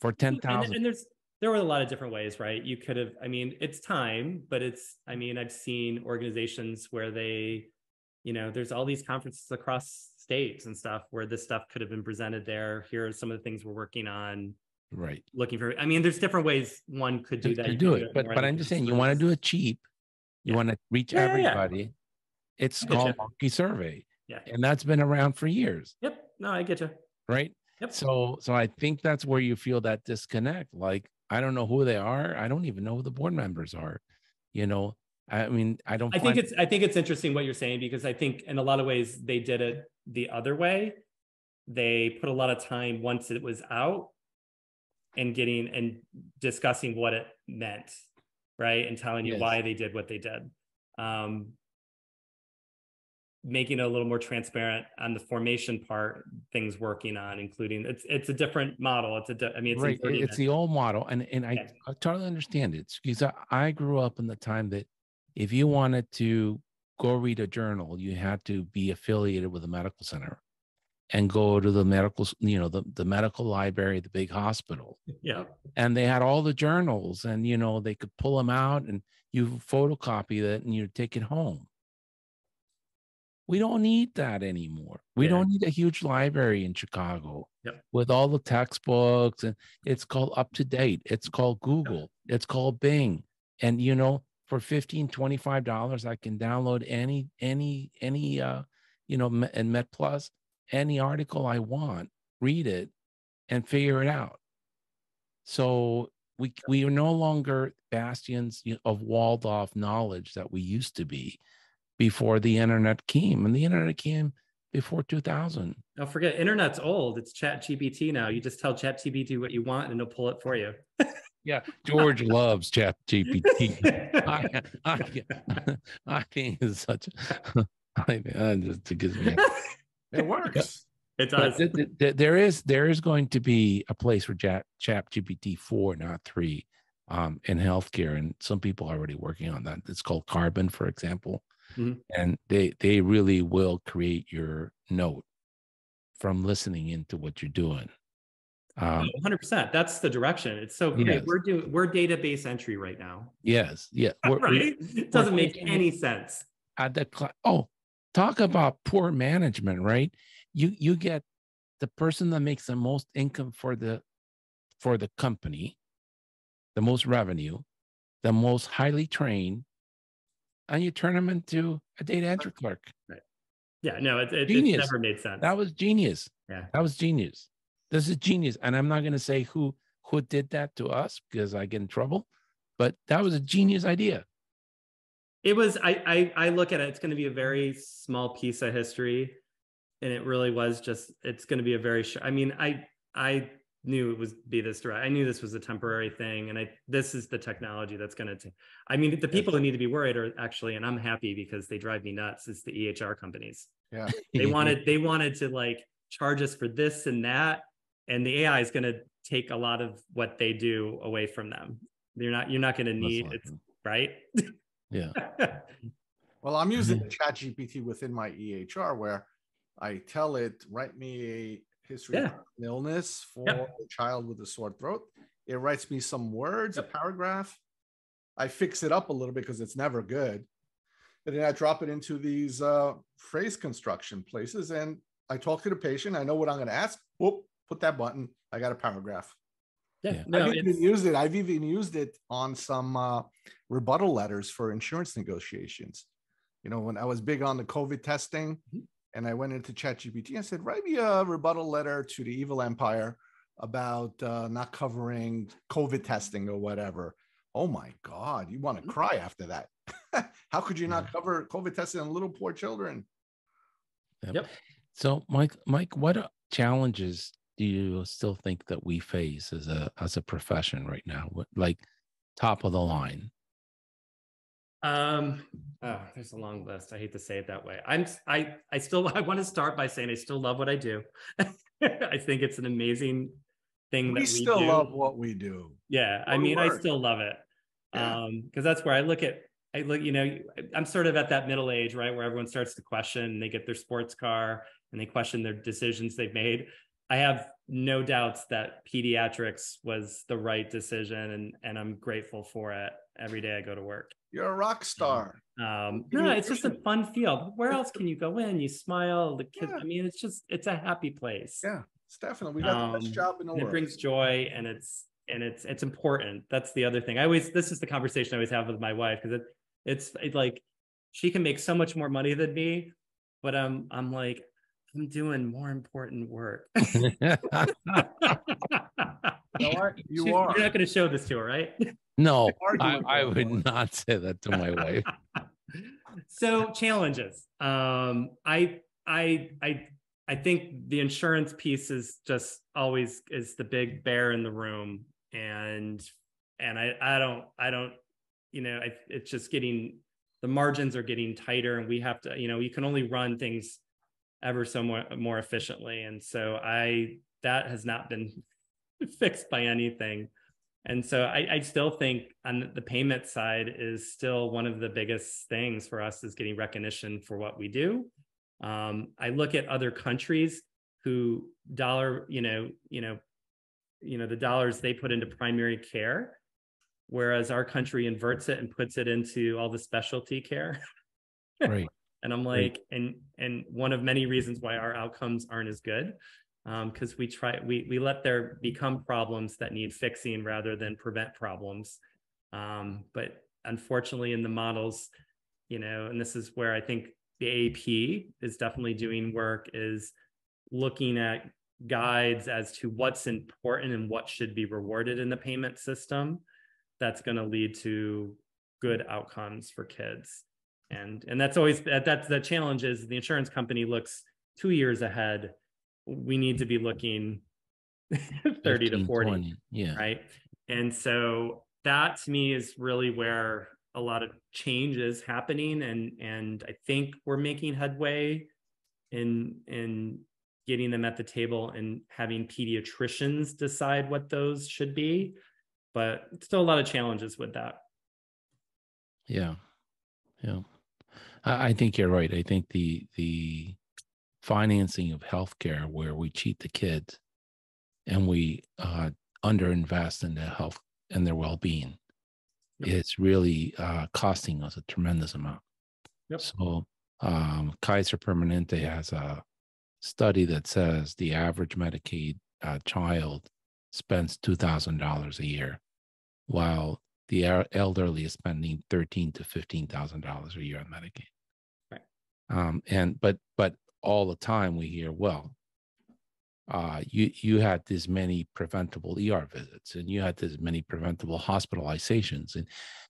for And- 10000 And, there's there were a lot of different ways, right? You could have, I mean, it's time, but it's, I mean, I've seen organizations where they, you know, there's all these conferences across states and stuff where this stuff could have been presented there. Here are some of the things we're working on, right looking for. I mean, there's different ways one could do that. You do it. But but I'm just saying, you want to do it cheap. You Yeah. want to reach Yeah, yeah, yeah. everybody. It's called. Monkey Survey, Yeah. and that's been around for years, Yep. No, I get you. right? Yep. So so I think that's where you feel that disconnect. Like I don't know who they are. I don't even know who the board members are. You know, I mean, I don't. I think it's I think it's interesting what you're saying because I think in a lot of ways they did it the other way. They put a lot of time once it was out and getting and discussing what it meant, right? And telling you Yes. why they did what they did. Um making it a little more transparent on the formation part things working on including it's it's a different model it's a di- i mean it's right. It's it. the old model, and and I. I totally understand it because I, I grew up in the time that if you wanted to go read a journal, you had to be affiliated with a medical center and go to the medical, you know, the, the medical library, the big hospital. yeah And they had all the journals and, you know, they could pull them out and you photocopy it and you take it home. We don't need that anymore. We Yeah. don't need a huge library in Chicago Yep. with all the textbooks and it's called up to date. It's called Google. It's called Bing. And you know, for 15 25 dollars I can download any any any uh you know in Met Plus any article I want, read it and figure it out. So we we are no longer bastions of walled off knowledge that we used to be before the internet came. And the internet came before 2000. don't forget internet's old it's chat gpt now you just tell chat gpt what you want and it'll pull it for you *laughs* Yeah, George loves Chat GPT. *laughs* I, I, I think *laughs* it's such. A, I, I just it gives me. It works. it does. th- th- th- there is there is going to be a place for Chat Chat GPT four, not three, um, in healthcare, and some people are already working on that. It's called Carbon, for example, Mhm. and they they really will create your note from listening into what you're doing. Um, 100% that's the direction. It's so great. Yes. we're doing we're database entry right now. Yes, yeah, *laughs* right? It doesn't make any sense. At the cl- oh talk about poor management right? You you get the person that makes the most income for the for the company the most revenue the most highly trained and you turn them into a data entry clerk. Right. yeah no it, it, Genius. never made sense. That was genius. Yeah. that was genius. This is genius and i'm not going to say who who did that to us because i get in trouble but that was a genius idea it was I, I i look at it it's going to be a very small piece of history. And it really was just it's going to be a very sh- i mean i i knew it was be this direct i knew this was a temporary thing. And i this is the technology that's going to i mean the people who need to be worried are actually and i'm happy because they drive me nuts is the ehr companies. Yeah. they wanted they wanted to like charge us for this and that and the ai is going to take a lot of what they do away from them. You're not you're not going to need it's right *laughs* yeah *laughs* Well, I'm using the chat GPT within my EHR where I tell it, write me a history Yeah. of illness for Yep. a child with a sore throat. It writes me some words, a paragraph. I fix it up a little bit because it's never good. and then I drop it into these uh, phrase construction places, and I talk to the patient. I know what I'm going to ask. Whoop, put that button. I got a paragraph. Yeah, no, I've even used it. I've even used it on some uh, rebuttal letters for insurance negotiations. You know, when I was big on the COVID testing, Mhm. and I went into ChatGPT, I said, write me a rebuttal letter to the evil empire about uh, not covering COVID testing or whatever. Oh my God, you want to Mhm. cry after that. *laughs* How could you not cover COVID testing on little poor children? Yep. So, Mike, Mike, what uh, challenges do you still think that we face as a as a profession right now? What like top of the line? Um, oh, there's a long list. I hate to say it that way. I'm I I still *laughs* I want to start by saying I still love what I do. *laughs* I think it's an amazing thing that We we still do. love what we do. Yeah, I Go to mean, I still love it. Yeah. Um, because that's where I look at I look, you know, I'm sort of at that middle age, right, where everyone starts to question, they get their sports car and they question their decisions they've made. I have no doubts that pediatrics was the right decision and and I'm grateful for it every day I go to work. You're a rock star. Um, Give no, it's just a fun field. Where else can you go in? You smile, the kids. Yeah. I mean, it's just it's a happy place. Yeah, it's definitely we got the best Um, job in the and it brings joy, and it's and it's it's important. That's the other thing. I always this is the conversation I always have with my wife because it it's it like she can make so much more money than me, but I'm I'm like I'm doing more important work. *laughs* *laughs* You know what? You She- are. You're not going to show this to her, right? no, I, I well. would not say that to my wife. *laughs* so challenges um i i i i think the insurance piece is just always is the big bear in the room and and i i don't i don't you know I, it's just getting the margins are getting tighter and we have to you know you can only run things ever so more, more efficiently and so i that has not been *laughs* fixed by anything and so I, I still think on the payment side is still one of the biggest things for us is getting recognition for what we do. Um, I look at other countries who dollar, you know, you know, you know, the dollars they put into primary care, whereas our country inverts it and puts it into all the specialty care. *laughs* Right. And I'm Right. like, and and one of many reasons why our outcomes aren't as good, because we try we we let there become problems that need fixing rather than prevent problems. Um, but unfortunately, in the models, you know, and this is where I think the AAP is definitely doing work is looking at guides as to what's important and what should be rewarded in the payment system. That's going to lead to good outcomes for kids and and that's always that that's the challenge is the insurance company looks two years ahead we need to be looking *laughs* 30 to 40 20, Yeah. right and so that to me is really where a lot of change is happening and and i think we're making headway in in getting them at the table and having pediatricians decide what those should be but still a lot of challenges with that Yeah. Yeah. I, I think you're right. I think the the financing of healthcare where we cheat the kids and we uh underinvest in their health and their well-being Yep. it's really uh costing us a tremendous amount. Yep. So um Kaiser Permanente has a study that says the average Medicaid uh, child spends two thousand dollars a year, while the elderly is spending thirteen to fifteen thousand dollars a year on Medicaid. Um, and but but all the time we hear, well, uh, you you had this many preventable ER visits, and you had this many preventable hospitalizations, and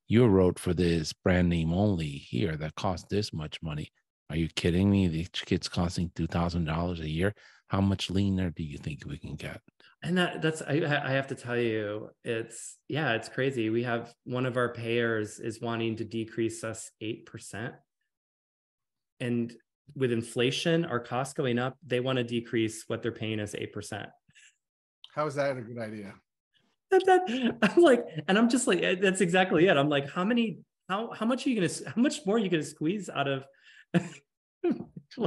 you wrote for this brand name only here that cost this much money. Are you kidding me? The kid's costing two thousand dollars a year. How much leaner do you think we can get? And that that's I I have to tell you, it's yeah, it's crazy. We have one of our payers is wanting to decrease us eight percent. And with inflation, our costs going up, they want to decrease what they're paying us eight percent. How is that a good idea? I'm like, and I'm just like, eh, that's exactly it. I'm like, how many, how how much are you gonna, how much more are you gonna squeeze out of? *laughs*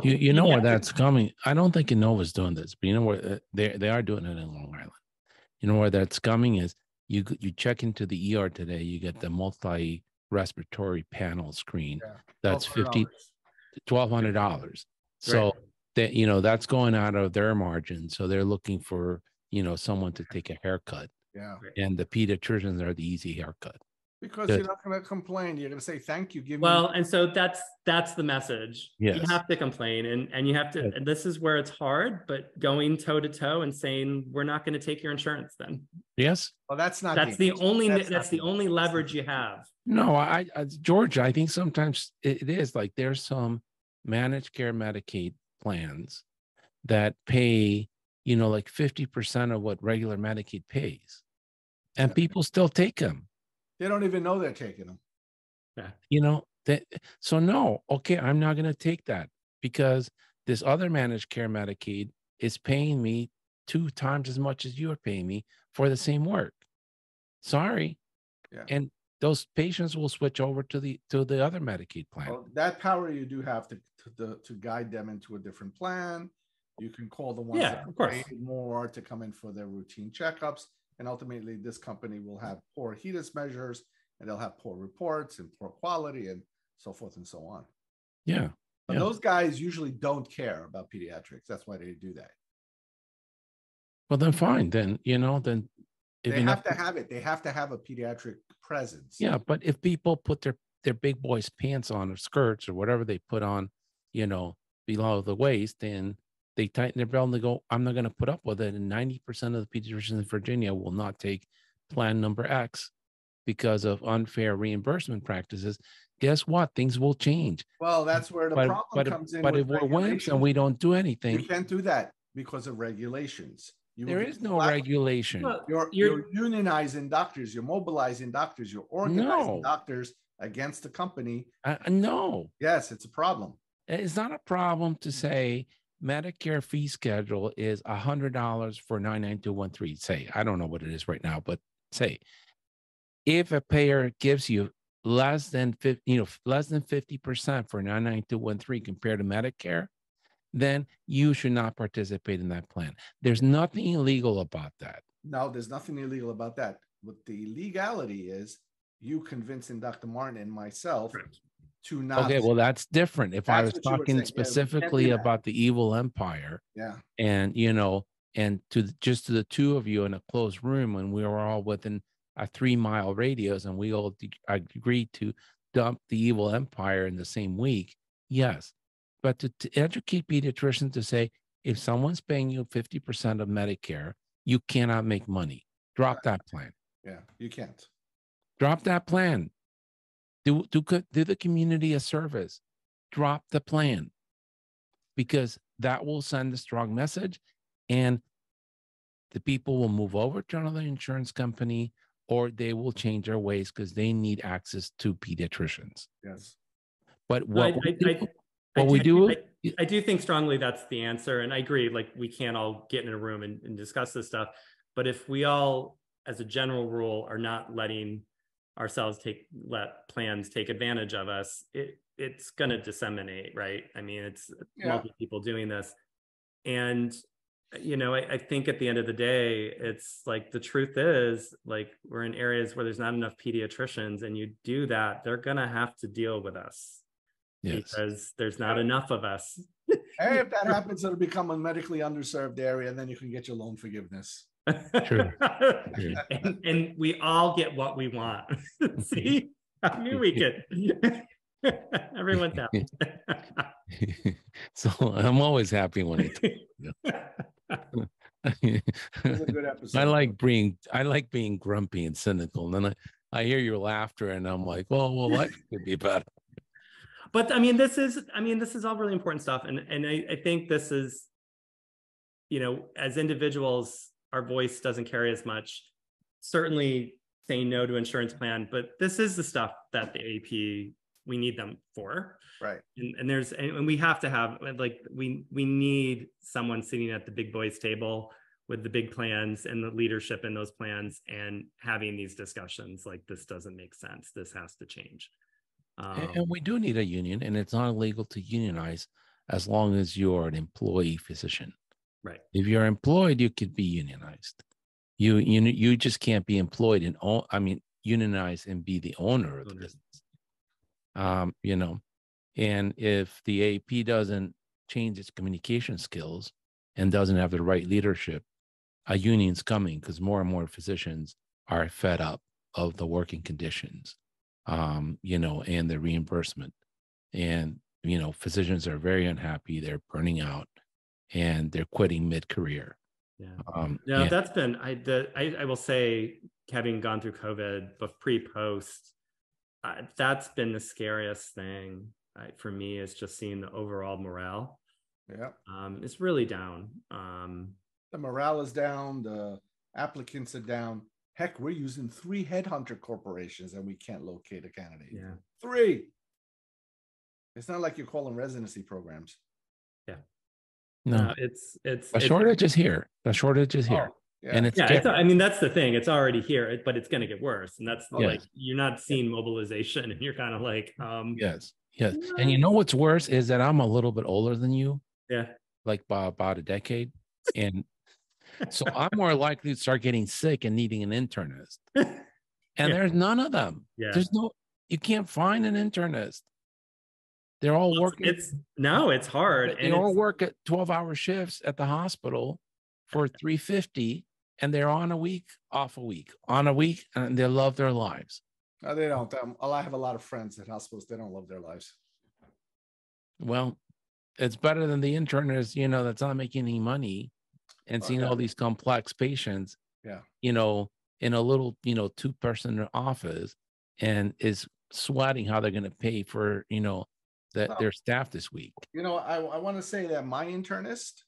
You, you know where that's coming. I don't think Inova's doing this, but you know where uh, they they are doing it in Long Island. You know where that's coming is you you check into the ER today, you get the multi respiratory panel screen Yeah. that's 50 $1,200. Twelve hundred dollars. So that you know that's going out of their margin. So they're looking for you know someone to take a haircut, Yeah. and the pediatricians are the easy haircut. Because Good. you're not going to complain. You're going to say, thank you. Give Well, me. and so that's that's the message. Yes. You have to complain and and you have to Yes. and this is where it's hard, but going toe to toe and saying we're not going to take your insurance then. Yes. Well, that's not. That's the answer. only That's that's not the only leverage you have. No, I, I Georgia. I think sometimes it it is like there's some managed care Medicaid plans that pay you know like fifty percent of what regular Medicaid pays, and Yeah. people still take them. They don't even know they're taking them. Yeah. you know that so no okay i'm not going to take that because this other managed care medicaid is paying me two times as much as you're paying me for the same work sorry Yeah. and those patients will switch over to the to the other medicaid plan Well, that power you do have to, to, to, guide them into a different plan. You can call the ones Yeah, that of course. more to come in for their routine checkups. And ultimately, this company will have poor HEDIS measures and they'll have poor reports and poor quality and so forth and so on. yeah But Yeah. those guys usually don't care about pediatrics. That's why they do that. well then fine then you know then if They you have to have it. They have to have a pediatric presence. Yeah, but if people put their their big boys pants on or skirts or whatever they put on, you know, below the waist, and they tighten their belt and they go, I'm not going to put up with it. And 90% of the pediatricians in Virginia will not take plan number X because of unfair reimbursement practices. Guess what? Things will change. Well, that's where the But problem but if, comes in. but if we're wimps and we don't do you anything, can't do that because of regulations. You will there get is no slapped regulation. Well, You're, You're- you're unionizing doctors, you're mobilizing doctors, you're organizing No. doctors against the company. Uh, no, Yes, it's a problem. It's not a problem to say Medicare fee schedule is a hundred dollars for nine nine two one three. Say, I don't know what it is right now, but say if a payer gives you less than fifty, you know, less than fifty percent for nine nine two one three compared to Medicare, then you should not participate in that plan. There's nothing illegal about that. No, there's nothing illegal about that. What the legality is, you convincing Dr. Martin and myself Correct. To not. Okay, well, that's different. If I was what you were talking saying. Yeah, we can't do specifically about the evil empire, yeah, and you know and to just to the two of you in a closed room when we were all within a three mile radius and we all de- agreed to dump the evil empire in the same week yes but to, to educate pediatricians to say if someone's paying you 50% of medicare you cannot make money drop that plan yeah, you can't. drop that plan do do do the community a service drop the plan because that will send a strong message and the people will move over to another insurance company or they will change their ways because they need access to pediatricians Yes. but No, I- what we I- do, I- what I we do I, I do think strongly that's the answer. And I agree, like we can't all get in a room and, and discuss this stuff. But if we all, as a general rule, are not letting ourselves take let plans take advantage of us, it it's gonna disseminate, right? I mean, it's Yeah. multiple people doing this. And you know, I, I think at the end of the day, it's like the truth is like we're in areas where there's not enough pediatricians, and you do that, they're gonna have to deal with us yes because there's not enough of us. Hey, if that *laughs* happens, it'll become a medically underserved area, and then you can get your loan forgiveness. True. *laughs* True. and, and we all get what we want. *laughs* See, *laughs* I knew we could. Everyone's happy. so i'm always happy when i It was a good episode. I like being I like being grumpy and cynical. And then I, I hear your laughter and I'm like, oh, well, well, life could be better. but I mean, this is, I mean, this is all really important stuff. And, and I, I think this is, you know, as individuals, our voice doesn't carry as much. Certainly saying no to insurance plan, but this is the stuff that the AAP, we need them for. right. And, and there's, and and we have to have, like, we, we need someone sitting at the big boys table with the big plans and the leadership in those plans and having these discussions like this doesn't make sense. This has to change. And- Um, and we do need a union, and it's not illegal to unionize as long as you're an employee physician. Right. If you're employed, you could be unionized. You you you just can't be employed and own. I mean, unionized and be the owner of the business. Um, you know, and if the AAP doesn't change its communication skills and doesn't have the right leadership, a union's coming because more and more physicians are fed up of the working conditions, um, you know, and the reimbursement. And, you know, physicians are very unhappy. They're burning out and they're quitting mid career. Yeah. Um, No, and- that's been I the I, I will say having gone through COVID, but pre post, uh, that's been the scariest thing uh, for me is just seeing the overall morale. Yeah. Um, it's really down. Um, The morale is down. The applicants are down. Heck, we're using three headhunter corporations and we can't locate a candidate. yeah, Three. It's not like you're calling residency programs. No, Uh, it's it's the it's- shortage is here. The shortage is here. Oh, yeah. And it's, Yeah, it's, I mean that's the thing. It's already here, but it's going to get worse, and that's Oh, like you're not seeing mobilization, and you're kind of like, um, yes, yes. And you know what's worse is that I'm a little bit older than you, yeah, like by about a decade. *laughs* And so I'm more likely to start getting sick and needing an internist. *laughs* And Yeah. there's none of them. yeah. There's no, you can't find an internist. They're all working. It's no, it's hard, they and all work at 12 hour shifts at the hospital for 350 and they're on a week, off a week, on a week, and they love their lives. No, they don't. Um, I have a lot of friends at hospitals. They don't love their lives. Well, it's better than the internist, you know, that's not making any money and Oh, seeing yeah. all these complex patients, Yeah. you know, in a little, you know, two person office and is sweating how they're going to pay for, you know, that their staff this week. You know, I, I want to say that my internist,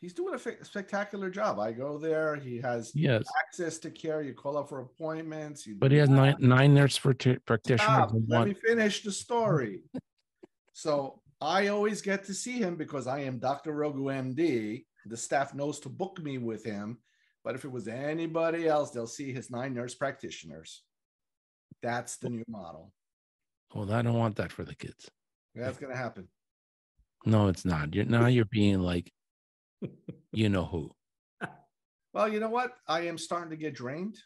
he's doing a spectacular job. I go there. He has Yes. access to care. You call up for appointments. But he has that. nine, nine nurse practi- practitioners Stop, let me finish the story. *laughs* so I always get to see him because I am Dr. Rogu MD. The staff knows to book me with him. But if it was anybody else, they'll see his nine nurse practitioners. That's the new model. Well, I don't want that for the kids. That's gonna happen. No, it's not. You're now you're being like, *laughs* you know who. Well, you know what? I am starting to get drained.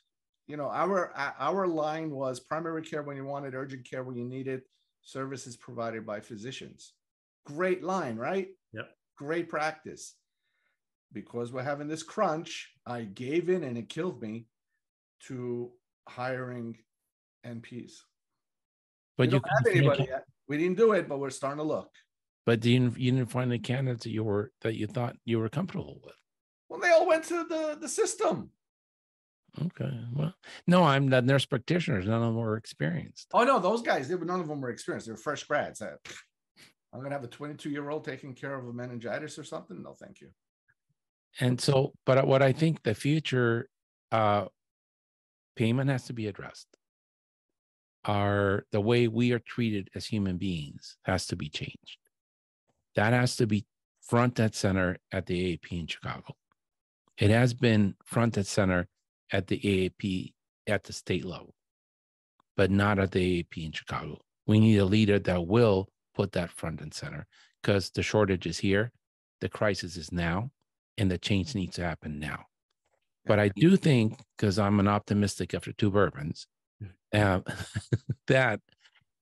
You know, our our line was primary care when you wanted, urgent care when you needed, services provided by physicians. Great line, right? Yep. Great practice. Because we're having this crunch, I gave in and it killed me to hiring NPs. But we you don't have anybody yet. We didn't do it, but we're starting to look. but you didn't, you didn't find the candidates that you were that you thought you were comfortable with. Well, they all went to the, the system. Okay. Well, no, I'm the nurse practitioners. None of them were experienced. Oh no, those guys, they were none of them were experienced. They were fresh grads. Uh, *sniffs* I'm gonna have a 22 year old taking care of a meningitis or something. No, thank you. And so, but what I think the future uh, payment has to be addressed. Our the way we are treated as human beings has to be changed. That has to be front and center at the AAP in Chicago. It has been front and center at the AAP at the state level, but not at the AAP in Chicago. We need a leader that will put that front and center because the shortage is here, the crisis is now, and the change needs to happen now. But I do think, because I'm an optimistic after two bourbons, uh, *laughs* that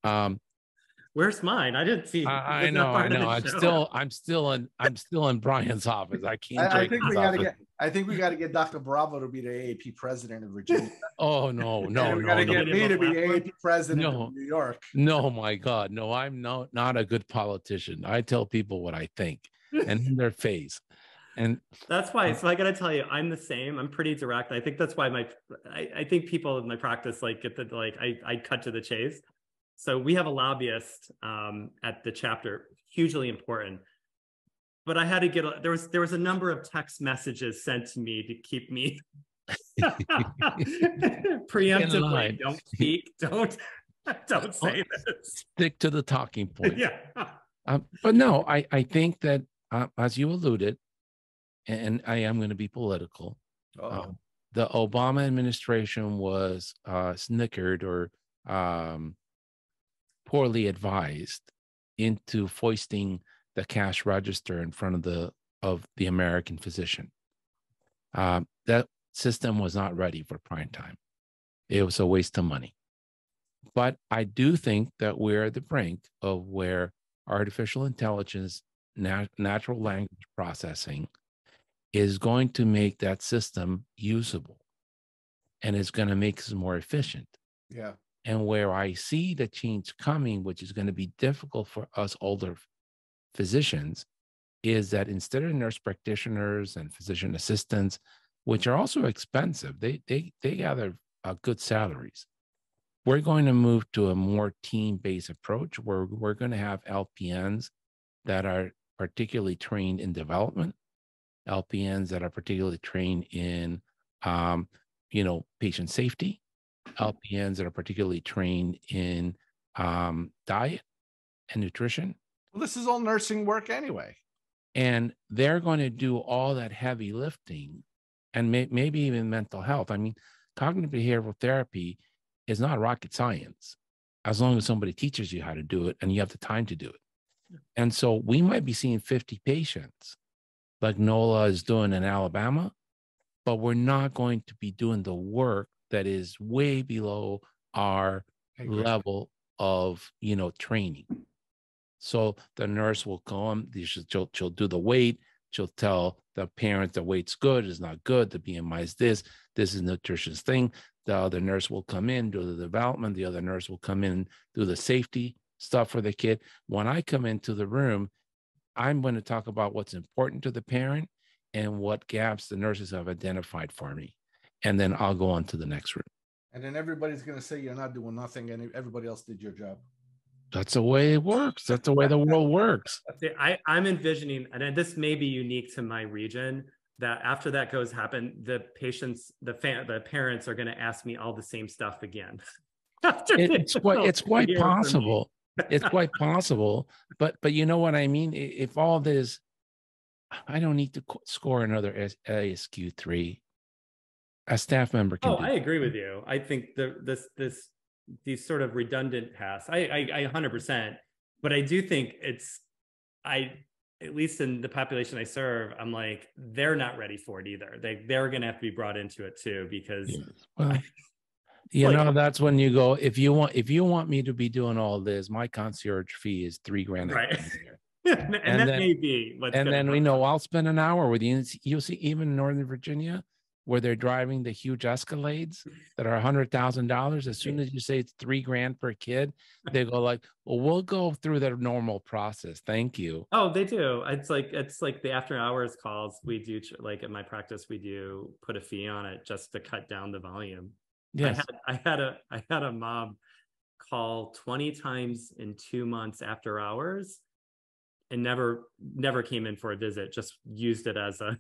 um, where's mine? I didn't see. I, I know, I part of the know. I'm show. still, I'm still in, I'm still in Brian's office. I can't. I, I think we his gotta office. get I think we gotta get Dr. Bravo to be the AAP president of Virginia. *laughs* Oh no, *laughs* no, And we no, gotta no, get me to be Platform? AAP president No. of New York. no, my God, no. I'm no, not a good politician. I tell people what I think, and in their face, and That's why. So I got to tell you, I'm the same. I'm pretty direct. I think that's why my, I, I think people in my practice like get the like I I cut to the chase. So we have a lobbyist um, at the chapter, hugely important. But I had to get a, there was there was a number of text messages sent to me to keep me *laughs* preemptively. Don't speak. Don't *laughs* don't say this. stick to the talking point. *laughs* Yeah. Um, but no, I, I think that uh, as you alluded, and I am going to be political. Um, the Obama administration was uh, snickered or um, poorly advised into foisting the cash register in front of the of the American physician. Um, that system was not ready for prime time. It was a waste of money. but I do think that we're at the brink of where artificial intelligence, nat- natural language processing is going to make that system usable and it's going to make us more efficient. Yeah. And where I see the change coming, which is going to be difficult for us older physicians, is that instead of nurse practitioners and physician assistants, which are also expensive, they they they gather uh, good salaries. We're going to move to a more team-based approach where we're going to have LPNs that are particularly trained in development, LPNs that are particularly trained in, um, you know, patient safety, LPNs that are particularly trained in um, diet and nutrition. Well, this is all nursing work anyway. And they're going to do all that heavy lifting and may, maybe even mental health. I mean, cognitive behavioral therapy is not rocket science as long as somebody teaches you how to do it and you have the time to do it. And so we might be seeing 50 patients like Nola is doing in Alabama, but we're not going to be doing the work that is way below our level of, you know, training. So the nurse will come, she'll, she'll do the weight, she'll tell the parent the weight's good, is not good, the BMI is this, this is nutritious thing. The other nurse will come in, do the development, the other nurse will come in, do the safety stuff for the kid. When I come into the room, I'm going to talk about what's important to the parent and what gaps the nurses have identified for me. And then I'll go on to the next room. And then everybody's going to say you're not doing nothing and everybody else did your job. That's the way it works. That's the way the world works. *laughs* I, I'm envisioning, and this may be unique to my region, that after that goes happen, the patients, the fan, the parents are going to ask me all the same stuff again. *laughs* it's quite, it's quite possible. It's quite possible, but but you know what I mean. If all this, I don't need to score another ASQ three. A staff member can. Oh, I agree with you. I think the this this these sort of redundant tasks. I I, I 100%, but I do think it's I at least in the population I serve, I'm like, they're not ready for it either. They they're gonna have to be brought into it too because yeah. well, you like, know, that's when you go, if you want if you want me to be doing all this, my concierge fee is three grand right. *laughs* and, and, that then, may be and then we know I'll spend an hour with you. You'll see even in Northern Virginia, where they're driving the huge Escalades that are a hundred thousand dollars. As soon as you say it's three grand per kid, they go like, "Well, we'll go through the normal process. Thank you." Oh, they do. It's like it's like the after hours calls we do. Like at my practice, we do put a fee on it just to cut down the volume. Yes. I had, I had a I had a mob call twenty times in two months after hours, and never never came in for a visit. Just used it as a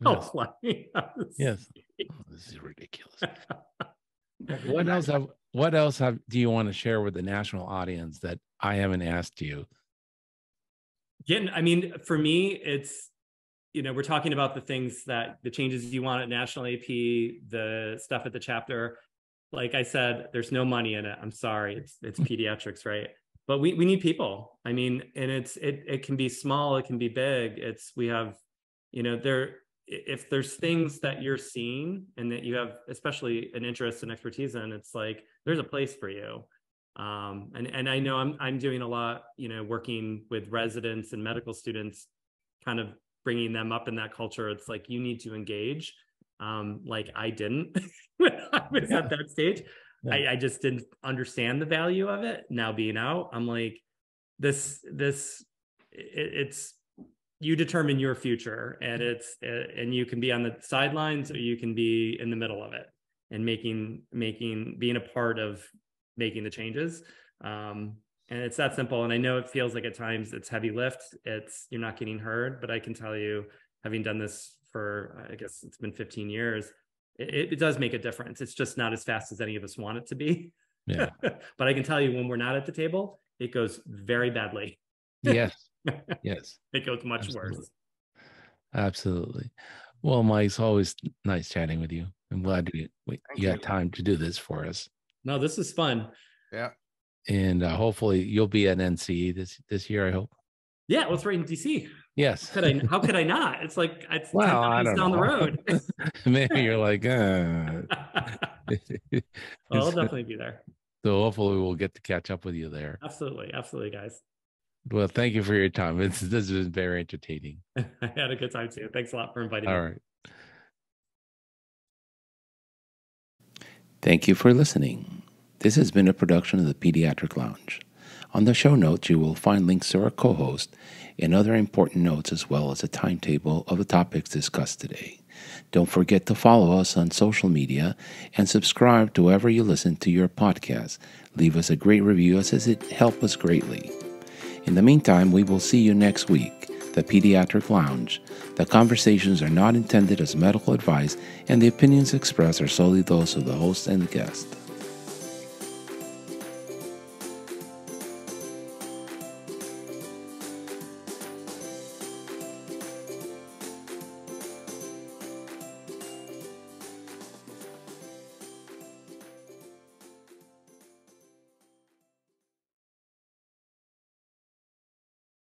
*laughs* Yes. Yes. Oh, *laughs* this is ridiculous. what else have what else have do you want to share with the national audience that I haven't asked you? Yeah, I mean, for me, it's you know, we're talking about the things that the changes you want at national AAP, the stuff at the chapter. Like I said, there's no money in it. I'm sorry. It's it's pediatrics, right? But we we need people. I mean, and it's it it can be small, it can be big. It's we have, you know, there if there's things that you're seeing and that you have especially an interest and expertise in it's like there's a place for you um, and and i know i'm i'm doing a lot you know working with residents and medical students kind of bringing them up in that culture it's like you need to engage um, like i didn't *laughs* when i was yeah. at that stage. Yeah. I, I just didn't understand the value of it now being out. I'm like this this it, it's you determine your future and it's and you can be on the sidelines or you can be in the middle of it and making making being a part of making the changes. Um, and it's that simple. And i know it feels like at times it's heavy lift. It's you're not getting heard but i can tell you having done this for i guess it's been 15 years it, it does make a difference it's just not as fast as any of us want it to be yeah *laughs* but i can tell you when we're not at the table it goes very badly yes *laughs* yes. it goes much Absolutely. worse. Absolutely. Well, Mike, it's always nice chatting with you. I'm glad you, you got time to do this for us. No, this is fun. Yeah. And uh, hopefully you'll be at NCE this this year. I hope. Yeah, well, it's right in DC. Yes. How could I? How could I not? It's like it's well, I don't down know. the road. *laughs* Maybe you're like, uh. well, *laughs* I'll *laughs* definitely be there. So hopefully we'll get to catch up with you there. Absolutely, absolutely, guys. Well, thank you for your time. It's, this has been very entertaining. I had a good time too. Thanks a lot for inviting All me. All right. Thank you for listening. This has been a production of the Pediatric Lounge. On the show notes, you will find links to our co host and other important notes, as well as a timetable of the topics discussed today. Don't forget to follow us on social media and subscribe to wherever you listen to your podcast. Leave us a great review as it helps us greatly. In the meantime, we will see you next week. The Pediatric Lounge. The conversations are not intended as medical advice, and the opinions expressed are solely those of the host and the guest.